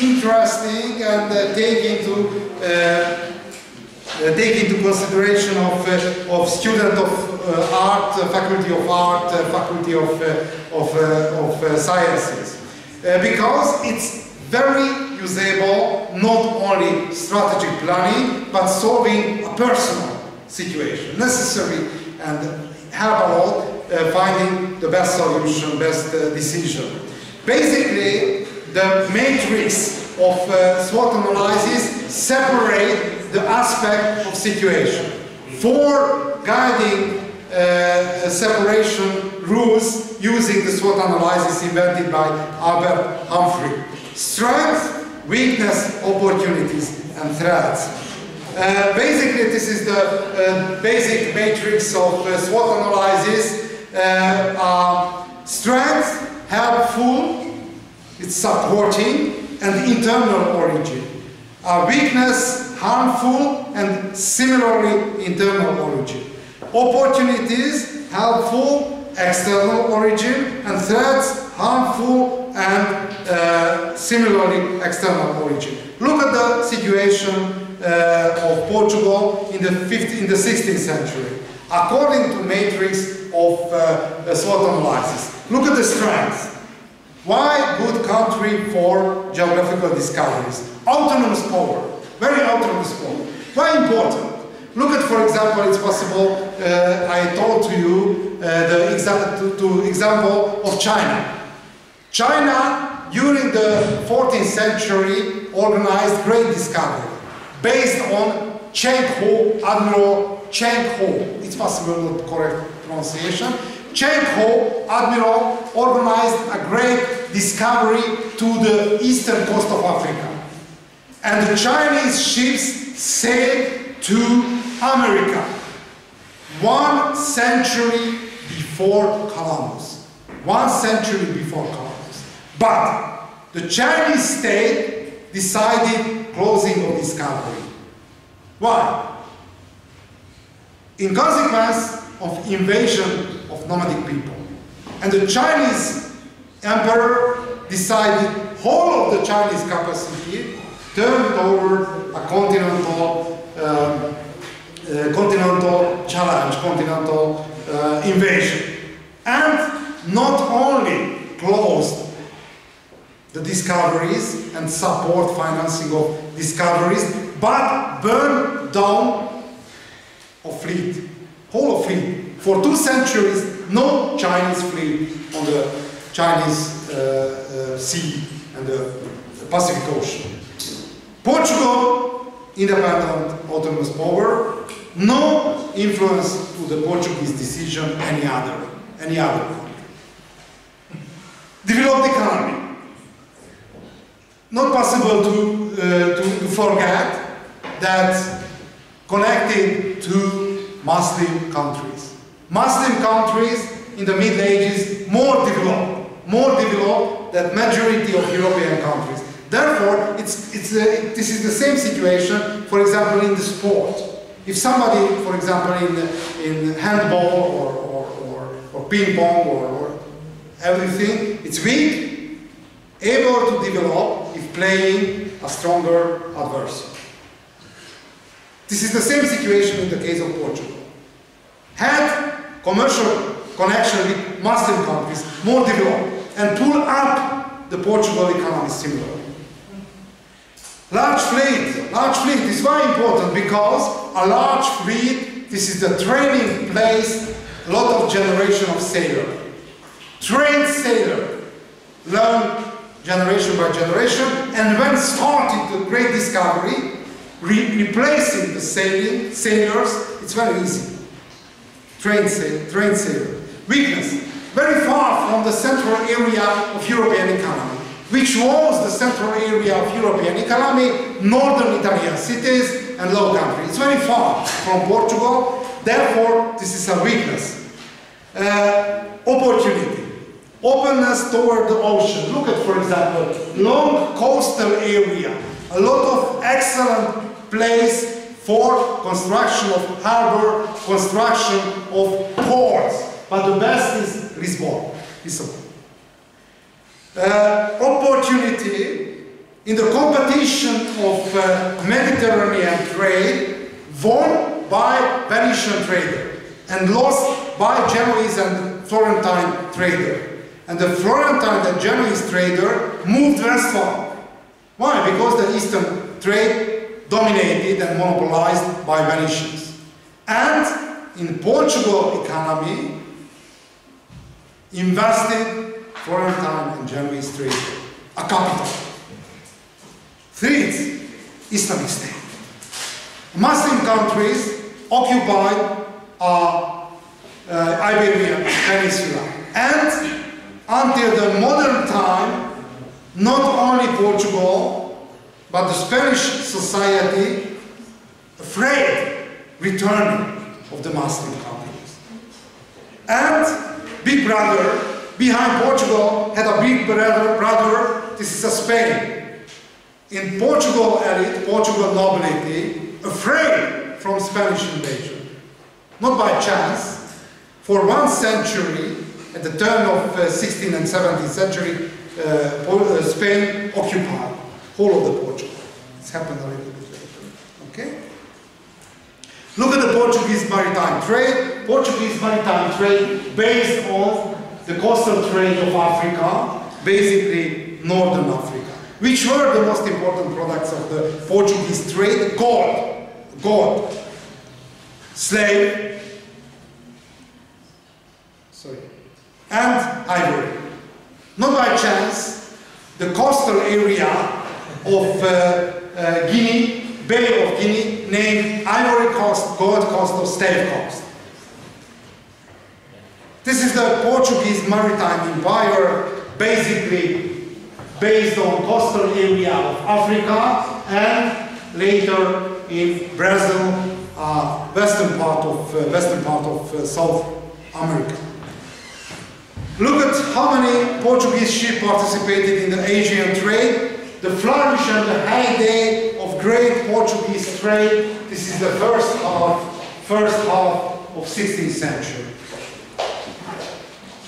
interesting and uh, take into uh, take into consideration of, uh, of student of uh, art, uh, faculty of art, uh, faculty of, uh, of, of sciences. because it's very usable, not only strategic planning, but solving a personal situation, necessary and help a lot finding the best solution, best decision. Basically, the matrix of uh, SWOT analysis separate the aspect of situation. Four guiding uh, separation rules using the SWOT analysis invented by Albert Humphrey. Strength, weakness, opportunities, and threats. Uh, basically, this is the uh, basic matrix of uh, SWOT analysis. Uh, strength, helpful, it's supporting, and internal origin. are weakness, harmful, and similarly internal origin. Opportunities, helpful, external origin, and threats, harmful, and uh, similarly external origin. Look at the situation uh, of Portugal in the, 15, in the 16th century. According to matrix of uh, SWOT analysis, look at the strengths. Why good country for geographical discoveries? Autonomous power, very autonomous power. Why important? Look at, for example, it's possible, uh, I told to you uh, the exa to, to example of China. China, during the 14th century, organized great discovery based on Cheng Ho, Admiral Cheng Ho. It's possible not correct pronunciation. Cheng Ho, Admiral, organized a great discovery to the eastern coast of Africa. And the Chinese ships sailed to America one century before Columbus. One century before Columbus. But the Chinese state decided closing of discovery. Why? In consequence of invasion of nomadic people. And the Chinese emperor decided whole of the Chinese capacity turned over a continental um, uh, continental challenge, continental uh, invasion. And not only closed the discoveries and support financing of discoveries, but burned down a fleet, whole of fleet. For two centuries, no Chinese fleet on the Chinese uh, uh, sea and the, the Pacific Ocean. Portugal, independent autonomous power, No influence to the Portuguese decision any other, any other country. Developed economy. Not possible to, uh, to, to forget that connected to Muslim countries. Muslim countries in the Middle Ages more developed, more developed than majority of European countries. Therefore, it's, it's uh, a, this is the same situation, for example, in the sport. If somebody, for example, in, in handball or, or, or, or ping pong or, or everything, it's weak, able to develop if playing a stronger adversary. This is the same situation in the case of Portugal. Had commercial connection with Muslim countries more developed and pull up the Portugal economy similarly. Large fleet, large fleet is very important because a large fleet, this is the training place, a lot of generation of sailor. Trained sailor, learn generation by generation, and when started the great discovery, re replacing the sailing, sailors, it's very easy. Trained sailor. Weakness, very far from the central area of European economy which was the central area of European economy, northern Italian cities and low country. It's very far from Portugal, therefore this is a weakness. Uh, opportunity, openness toward the ocean. Look at, for example, long coastal area, a lot of excellent place for construction of harbor, construction of ports, but the best is Lisbon. Uh, opportunity in the competition of uh, Mediterranean trade won by Venetian trader and lost by Genoese and Florentine trader. And the Florentine and Genoese trader moved westward. Why? Because the eastern trade dominated and monopolized by Venetians. And in Portugal economy, invested Florentine in Genoese trade, a capital. Third, Islamic State. Muslim countries occupied uh, uh, Iberian Peninsula and until the modern time, not only Portugal, but the Spanish society afraid returning of the Muslim countries. And Big Brother Behind Portugal had a big brother, brother, this is Spain. In Portugal elite, Portugal nobility, afraid from Spanish invasion. Not by chance, for one century, at the turn of uh, 16th and 17th century, uh, uh, Spain occupied whole of the Portugal. It's happened a little bit later. Okay? Look at the Portuguese maritime trade. Portuguese maritime trade based on the coastal trade of Africa, basically northern Africa. Which were the most important products of the Portuguese trade? Gold, gold, slave, sorry, and ivory. Not by chance, the coastal area of uh, uh, Guinea, Bay of Guinea, named Ivory Coast, Gold Coast, or Slave Coast. This is the Portuguese maritime empire, basically based on coastal area of Africa and later in Brazil, uh, western part of uh, western part of uh, South America. Look at how many Portuguese ships participated in the Asian trade. The flourish and the heyday great Portuguese trade. This is the first half, first half of 16th century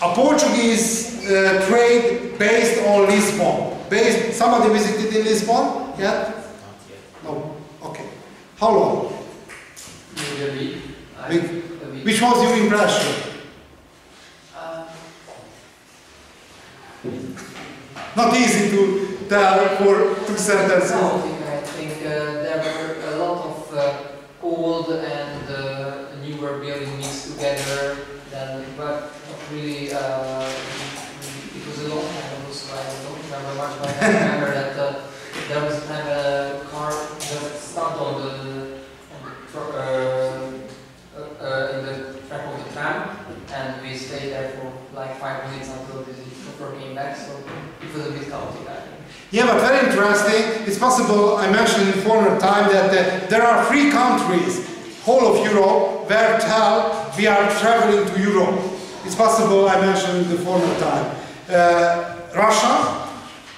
a Portuguese uh, trade based on Lisbon. Based, somebody visited in Lisbon? Not yet. No. Okay. How long? Which was your impression? Uh, Not easy to tell for two sentences. no, uh, there were a lot of uh, old and uh, newer buildings mixed together. Then, but really, it was a long time ago, so I don't remember much. But I remember that there was a time a car just stopped on the, on the in the track of the tram, and we stayed there for like five minutes until the chauffeur came back. So it was a bit chaotic. Yeah, but very interesting. It's possible, I mentioned in former time, that uh, there are three countries, whole of Europe, where tell we are traveling to Europe. It's possible, I mentioned in the former time. Uh, Russia,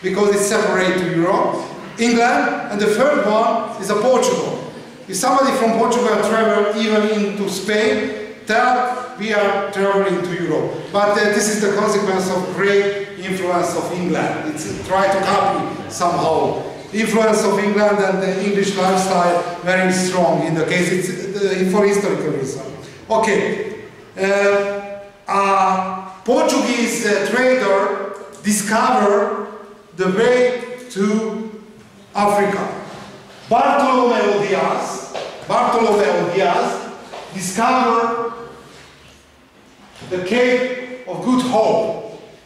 because it's separate to Europe. England, and the third one is a Portugal. If somebody from Portugal travel even into Spain, tell we are traveling to Europe. But uh, this is the consequence of great influence of England. It's try to copy somehow. Influence of England and the English lifestyle very strong in the case it's uh, for historical reason. Okay, uh, a Portuguese uh, trader discovered the way to Africa. Bartolomeu Diaz, Bartolomeu Diaz discovered the Cape of Good Hope.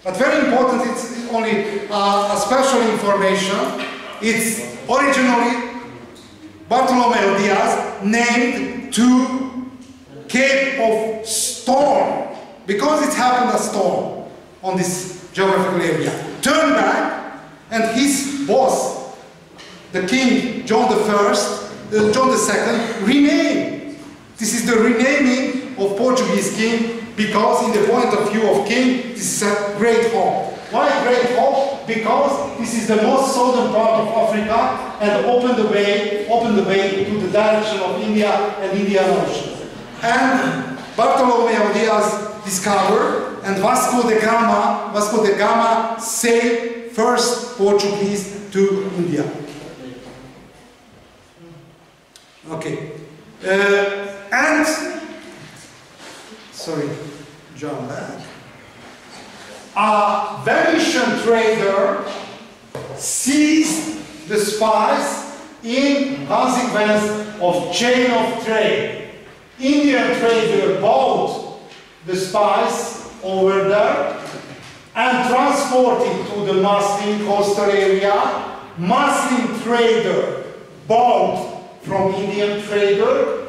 But very important, it's only uh, a special information. It's originally Bartolomeu Diaz named to Cape of Storm because it happened a storm on this geographical area. Turned back and his boss, the King John I, uh, John II, renamed. This is the renaming of Portuguese king because in the point of view of king, this is a great hope. Why great hope? Because this is the most southern part of Africa and open the way, open the way to the direction of India and Indian Ocean. And Bartolomeu Diaz discovered and Vasco da Gama, Vasco da Gama sailed first Portuguese to India. Okay. Uh, and, sorry, John back. A Venetian trader seized the spice in consequence of chain of trade. Indian trader bought the spice over there and transported to the Muslim coastal area. Muslim trader bought from Indian trader,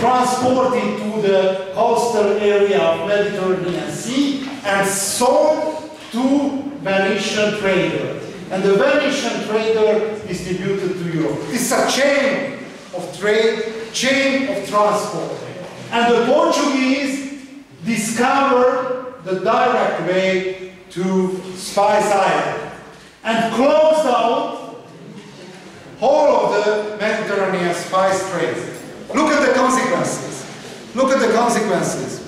transported to the coastal area of Mediterranean Sea and sold to Venetian trader. And the Venetian trader distributed to Europe. It's a chain of trade, chain of transport. And the Portuguese discovered the direct way to Spice Island and closed out whole of the Mediterranean spice trade. Look at the consequences. Look at the consequences.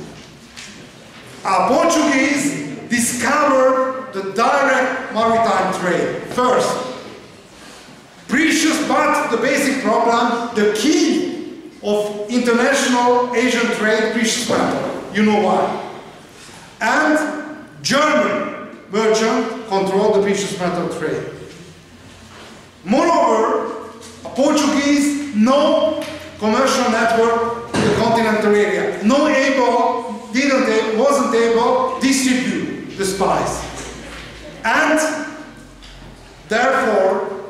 A Portuguese discovered the direct maritime trade first. Precious, but the basic problem, the key of international Asian trade, precious metal. You know why. And German merchant controlled the precious metal trade. Moreover, a Portuguese no commercial network in the continental area. No able, didn't, wasn't able to distribute the spice. And therefore,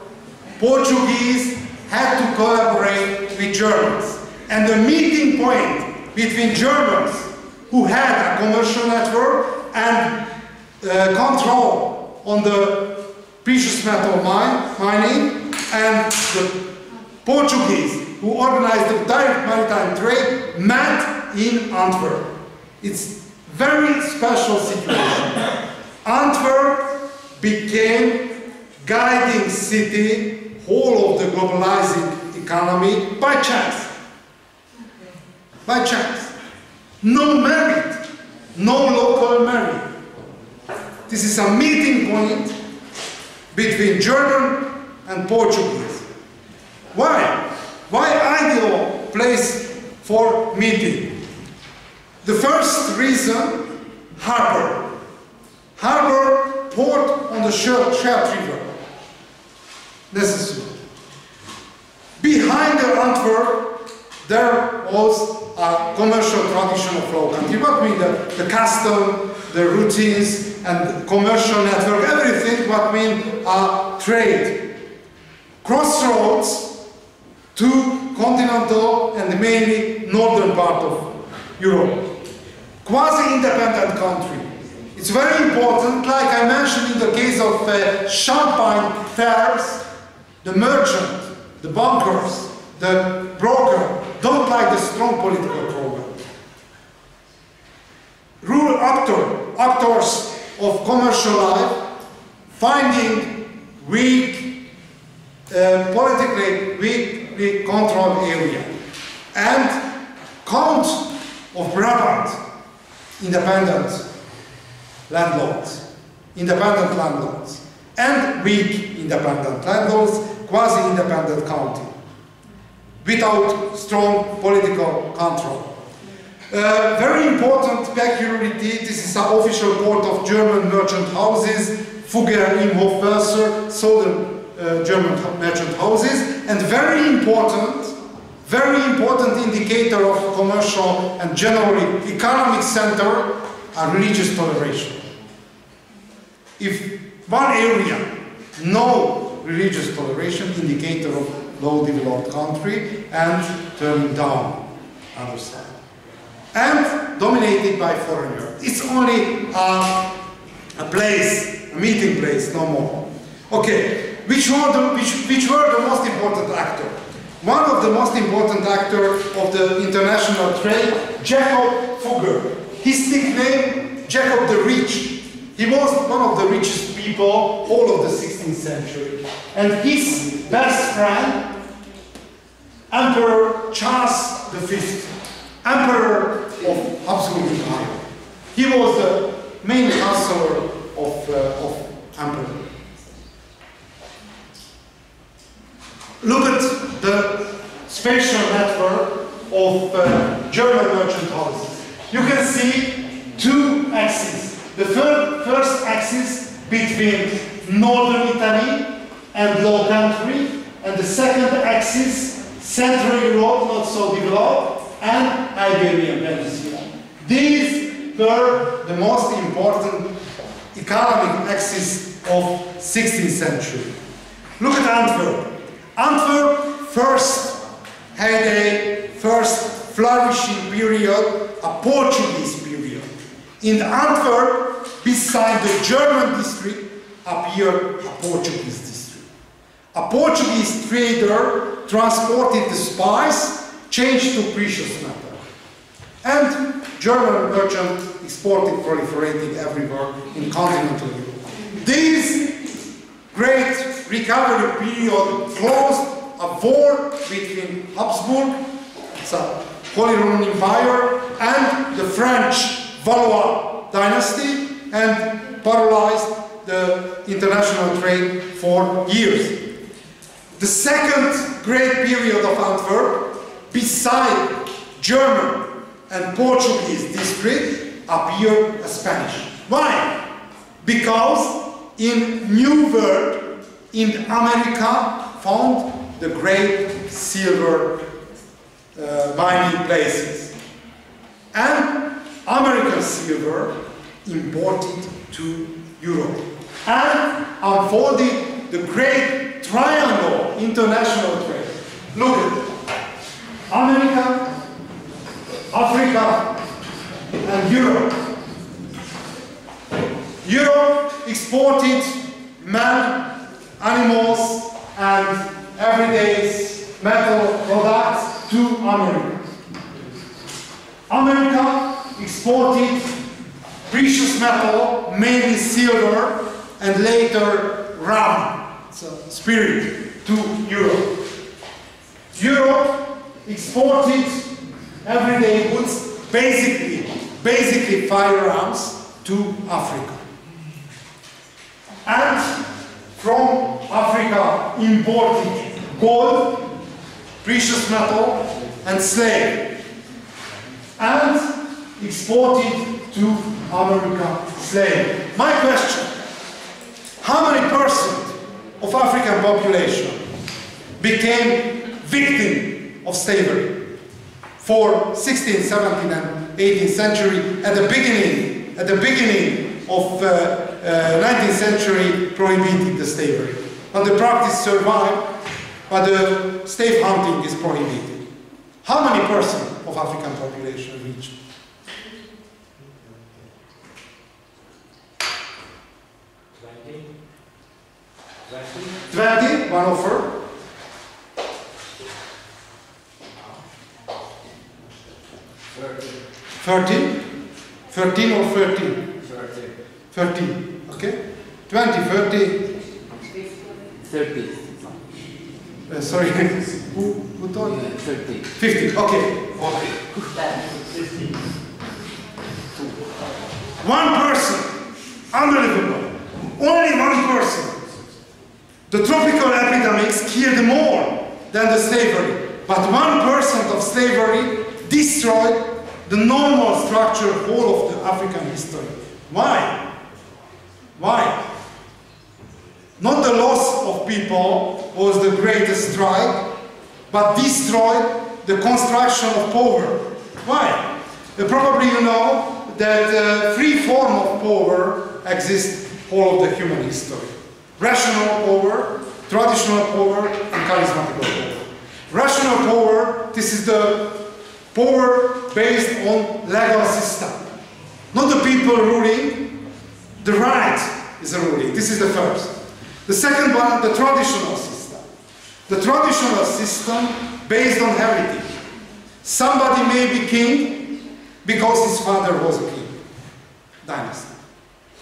Portuguese had to collaborate with Germans. And the meeting point between Germans, who had a commercial network and uh, control on the precious metal mine, mining, and the Portuguese, who organized the direct maritime trade, met in Antwerp. It's very special situation. Antwerp became guiding city, whole of the globalizing economy, by chance. By chance. No merit, no local merit. This is a meeting point between German and Portuguese. Why? Why ideal place for meeting? The first reason, harbor. Harbor, port on the Scheldt River. Is Behind the Antwerp, there was a commercial tradition of flow country. What mean the, the custom, the routines, and commercial network, everything what mean uh, trade. Crossroads to continental and mainly northern part of Europe. quasi-independent country. It's very important, like I mentioned in the case of uh, Champagne fairs, the merchant, the bankers, the broker don't like the strong political program. Rural actor, actors of commercial life finding weak, uh, politically weakly controlled area and Count of Brabant, independent landlords, independent landlords, and weak independent landlords, quasi-independent county, without strong political control. Uh, very important peculiarity, this is an official port of German merchant houses, Fugger Imhof Welser, southern uh, German merchant houses, and very important, very important indicator of commercial and generally economic center are religious toleration. If one area, no religious toleration, indicator of low developed country and turning down other side. And dominated by foreigners. It's only uh, a place, a meeting place, no more. Okay, which were the, which, which were the most important actor? One of the most important actor of the international trade, Jacob Fugger. His nickname, Jacob the Rich. He was one of the richest people all of the 16th century. And his best friend, Emperor Charles V, Emperor of Habsburg Empire. He was the main counselor of, uh, of Emperor. Look at the spatial network of uh, German merchant houses. You can see two axes. The fir first axis between northern Italy and Low Country, and the second axis Central Europe, not so developed, and Iberian Peninsula. These were the most important economic axis of 16th century. Look at Antwerp. Antwerp first had a first flourishing period, a Portuguese period. In Antwerp, beside the German district, appeared a Portuguese district. A Portuguese trader transported the spice, changed to precious metal. And German merchant exported proliferated everywhere in continental Europe. These great recovery period closed a war between Habsburg, the Holy Roman Empire, and the French Valois dynasty and paralyzed the international trade for years. The second great period of Antwerp, beside German and Portuguese district, appeared Spanish. Why? Because in New World, in America, found the great silver uh, mining places. And American silver imported to Europe. And unfolded the great triangle international trade. Look at it. America, Africa, and Europe. Europe exported man, animals, and everyday metal products to America. America exported precious metal, mainly silver, and later rum, so spirit, to Europe. Europe exported everyday goods, basically, basically firearms, to Africa. And from Africa imported gold, precious metal, and slave, and exported to America slave. My question, how many percent of African population became victim of slavery for 16th, 17th, and 18th century at the beginning, at the beginning of uh, uh, 19th century prohibited the slavery. And the practice survived, but the slave hunting is prohibited. How many percent of African population reached? Twenty. Twenty, one offer. Thirteen. Thirteen or thirteen? 13, okay? 20, 30, 30. uh, sorry, who, who told? Yeah, 30. 50, okay. okay. One person, unbelievable, only one person. The tropical epidemics killed more than the slavery, but one percent of slavery destroyed the normal structure of all of the African history. Why? Why? Not the loss of people was the greatest strike, but destroyed the construction of power. Why? Uh, probably you know that uh, three form of power exist all of the human history. Rational power, traditional power, and charismatic power. Rational power, this is the power based on legal system. Not the people ruling, the right is the ruling. This is the first. The second one, the traditional system. The traditional system based on heritage. Somebody may be king because his father was a king. Dynasty.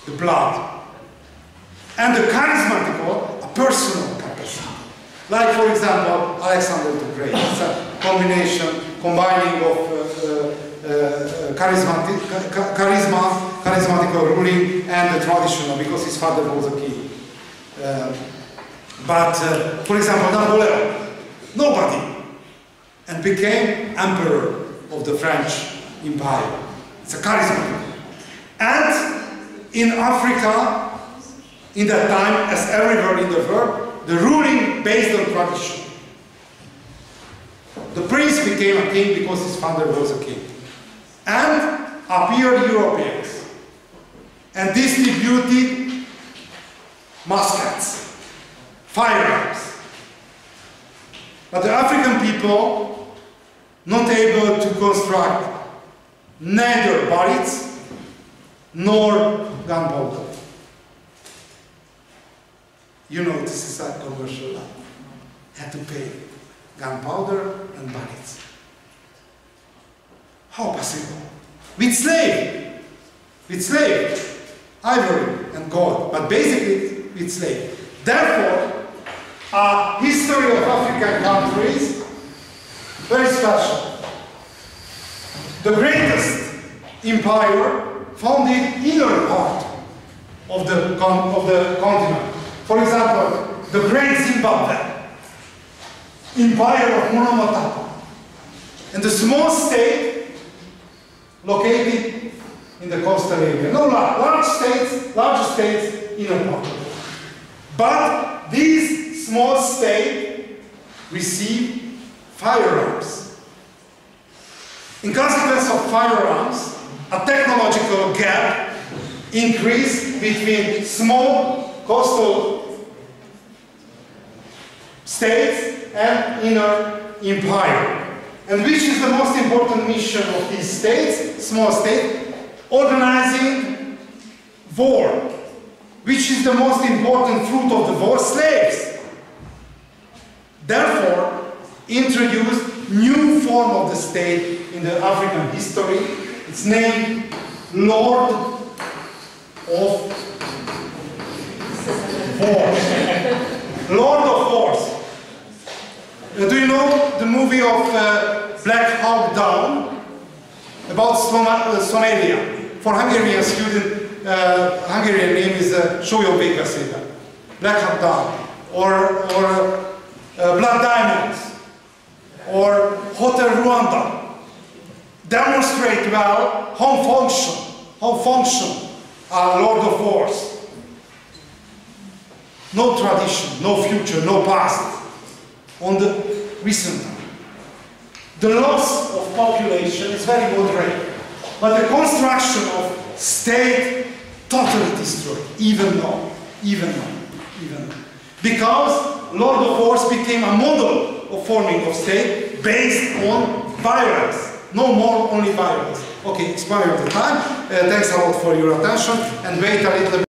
The blood. And the charismatic one, a personal capacity. Like, for example, Alexander the Great. It's a combination, combining of uh, uh, charismatic, charisma, charismatic ruling and the traditional, because his father was a king. Uh, but, uh, for example, Napoleon, nobody, and became emperor of the French Empire. It's a charisma. And in Africa, in that time, as everywhere in the world, the ruling based on tradition. The prince became a king because his father was a king. And appeared Europeans and distributed muskets, firearms. But the African people, not able to construct neither bullets nor gunpowder. You know this is a commercial. Had to pay gunpowder and bullets. How possible? With slave, with slave, ivory and gold, but basically with slave. Therefore, a history of African countries very special. The greatest empire founded in inner part of the, of the continent. For example, the great Zimbabwe, empire of Monomotapa, and the small state located in the coastal area. No large, states, large states, in a part. But these small states receive firearms. In consequence of firearms, a technological gap increased between small coastal states and inner empire. And which is the most important mission of these states, small state? Organizing war. Which is the most important fruit of the war? Slaves. Therefore, introduced new form of the state in the African history. It's named Lord of Wars. Lord of Wars. Uh, do you know the movie of uh, Black Hawk Down about uh, Somalia? For Hungarian student, uh, Hungarian name is uh, Békaszébe. Black Hawk Down. Or, or uh, Blood Diamonds. Or Hotel Rwanda. Demonstrate well how function, how function a Lord of Wars. No tradition, no future, no past on the recent time. The loss of population is very moderate, but the construction of state totally destroyed, even now, even now, even now. Because Lord of Wars became a model of forming of state based on violence. No more only violence. Okay, expired the time. Uh, thanks a lot for your attention and wait a little bit.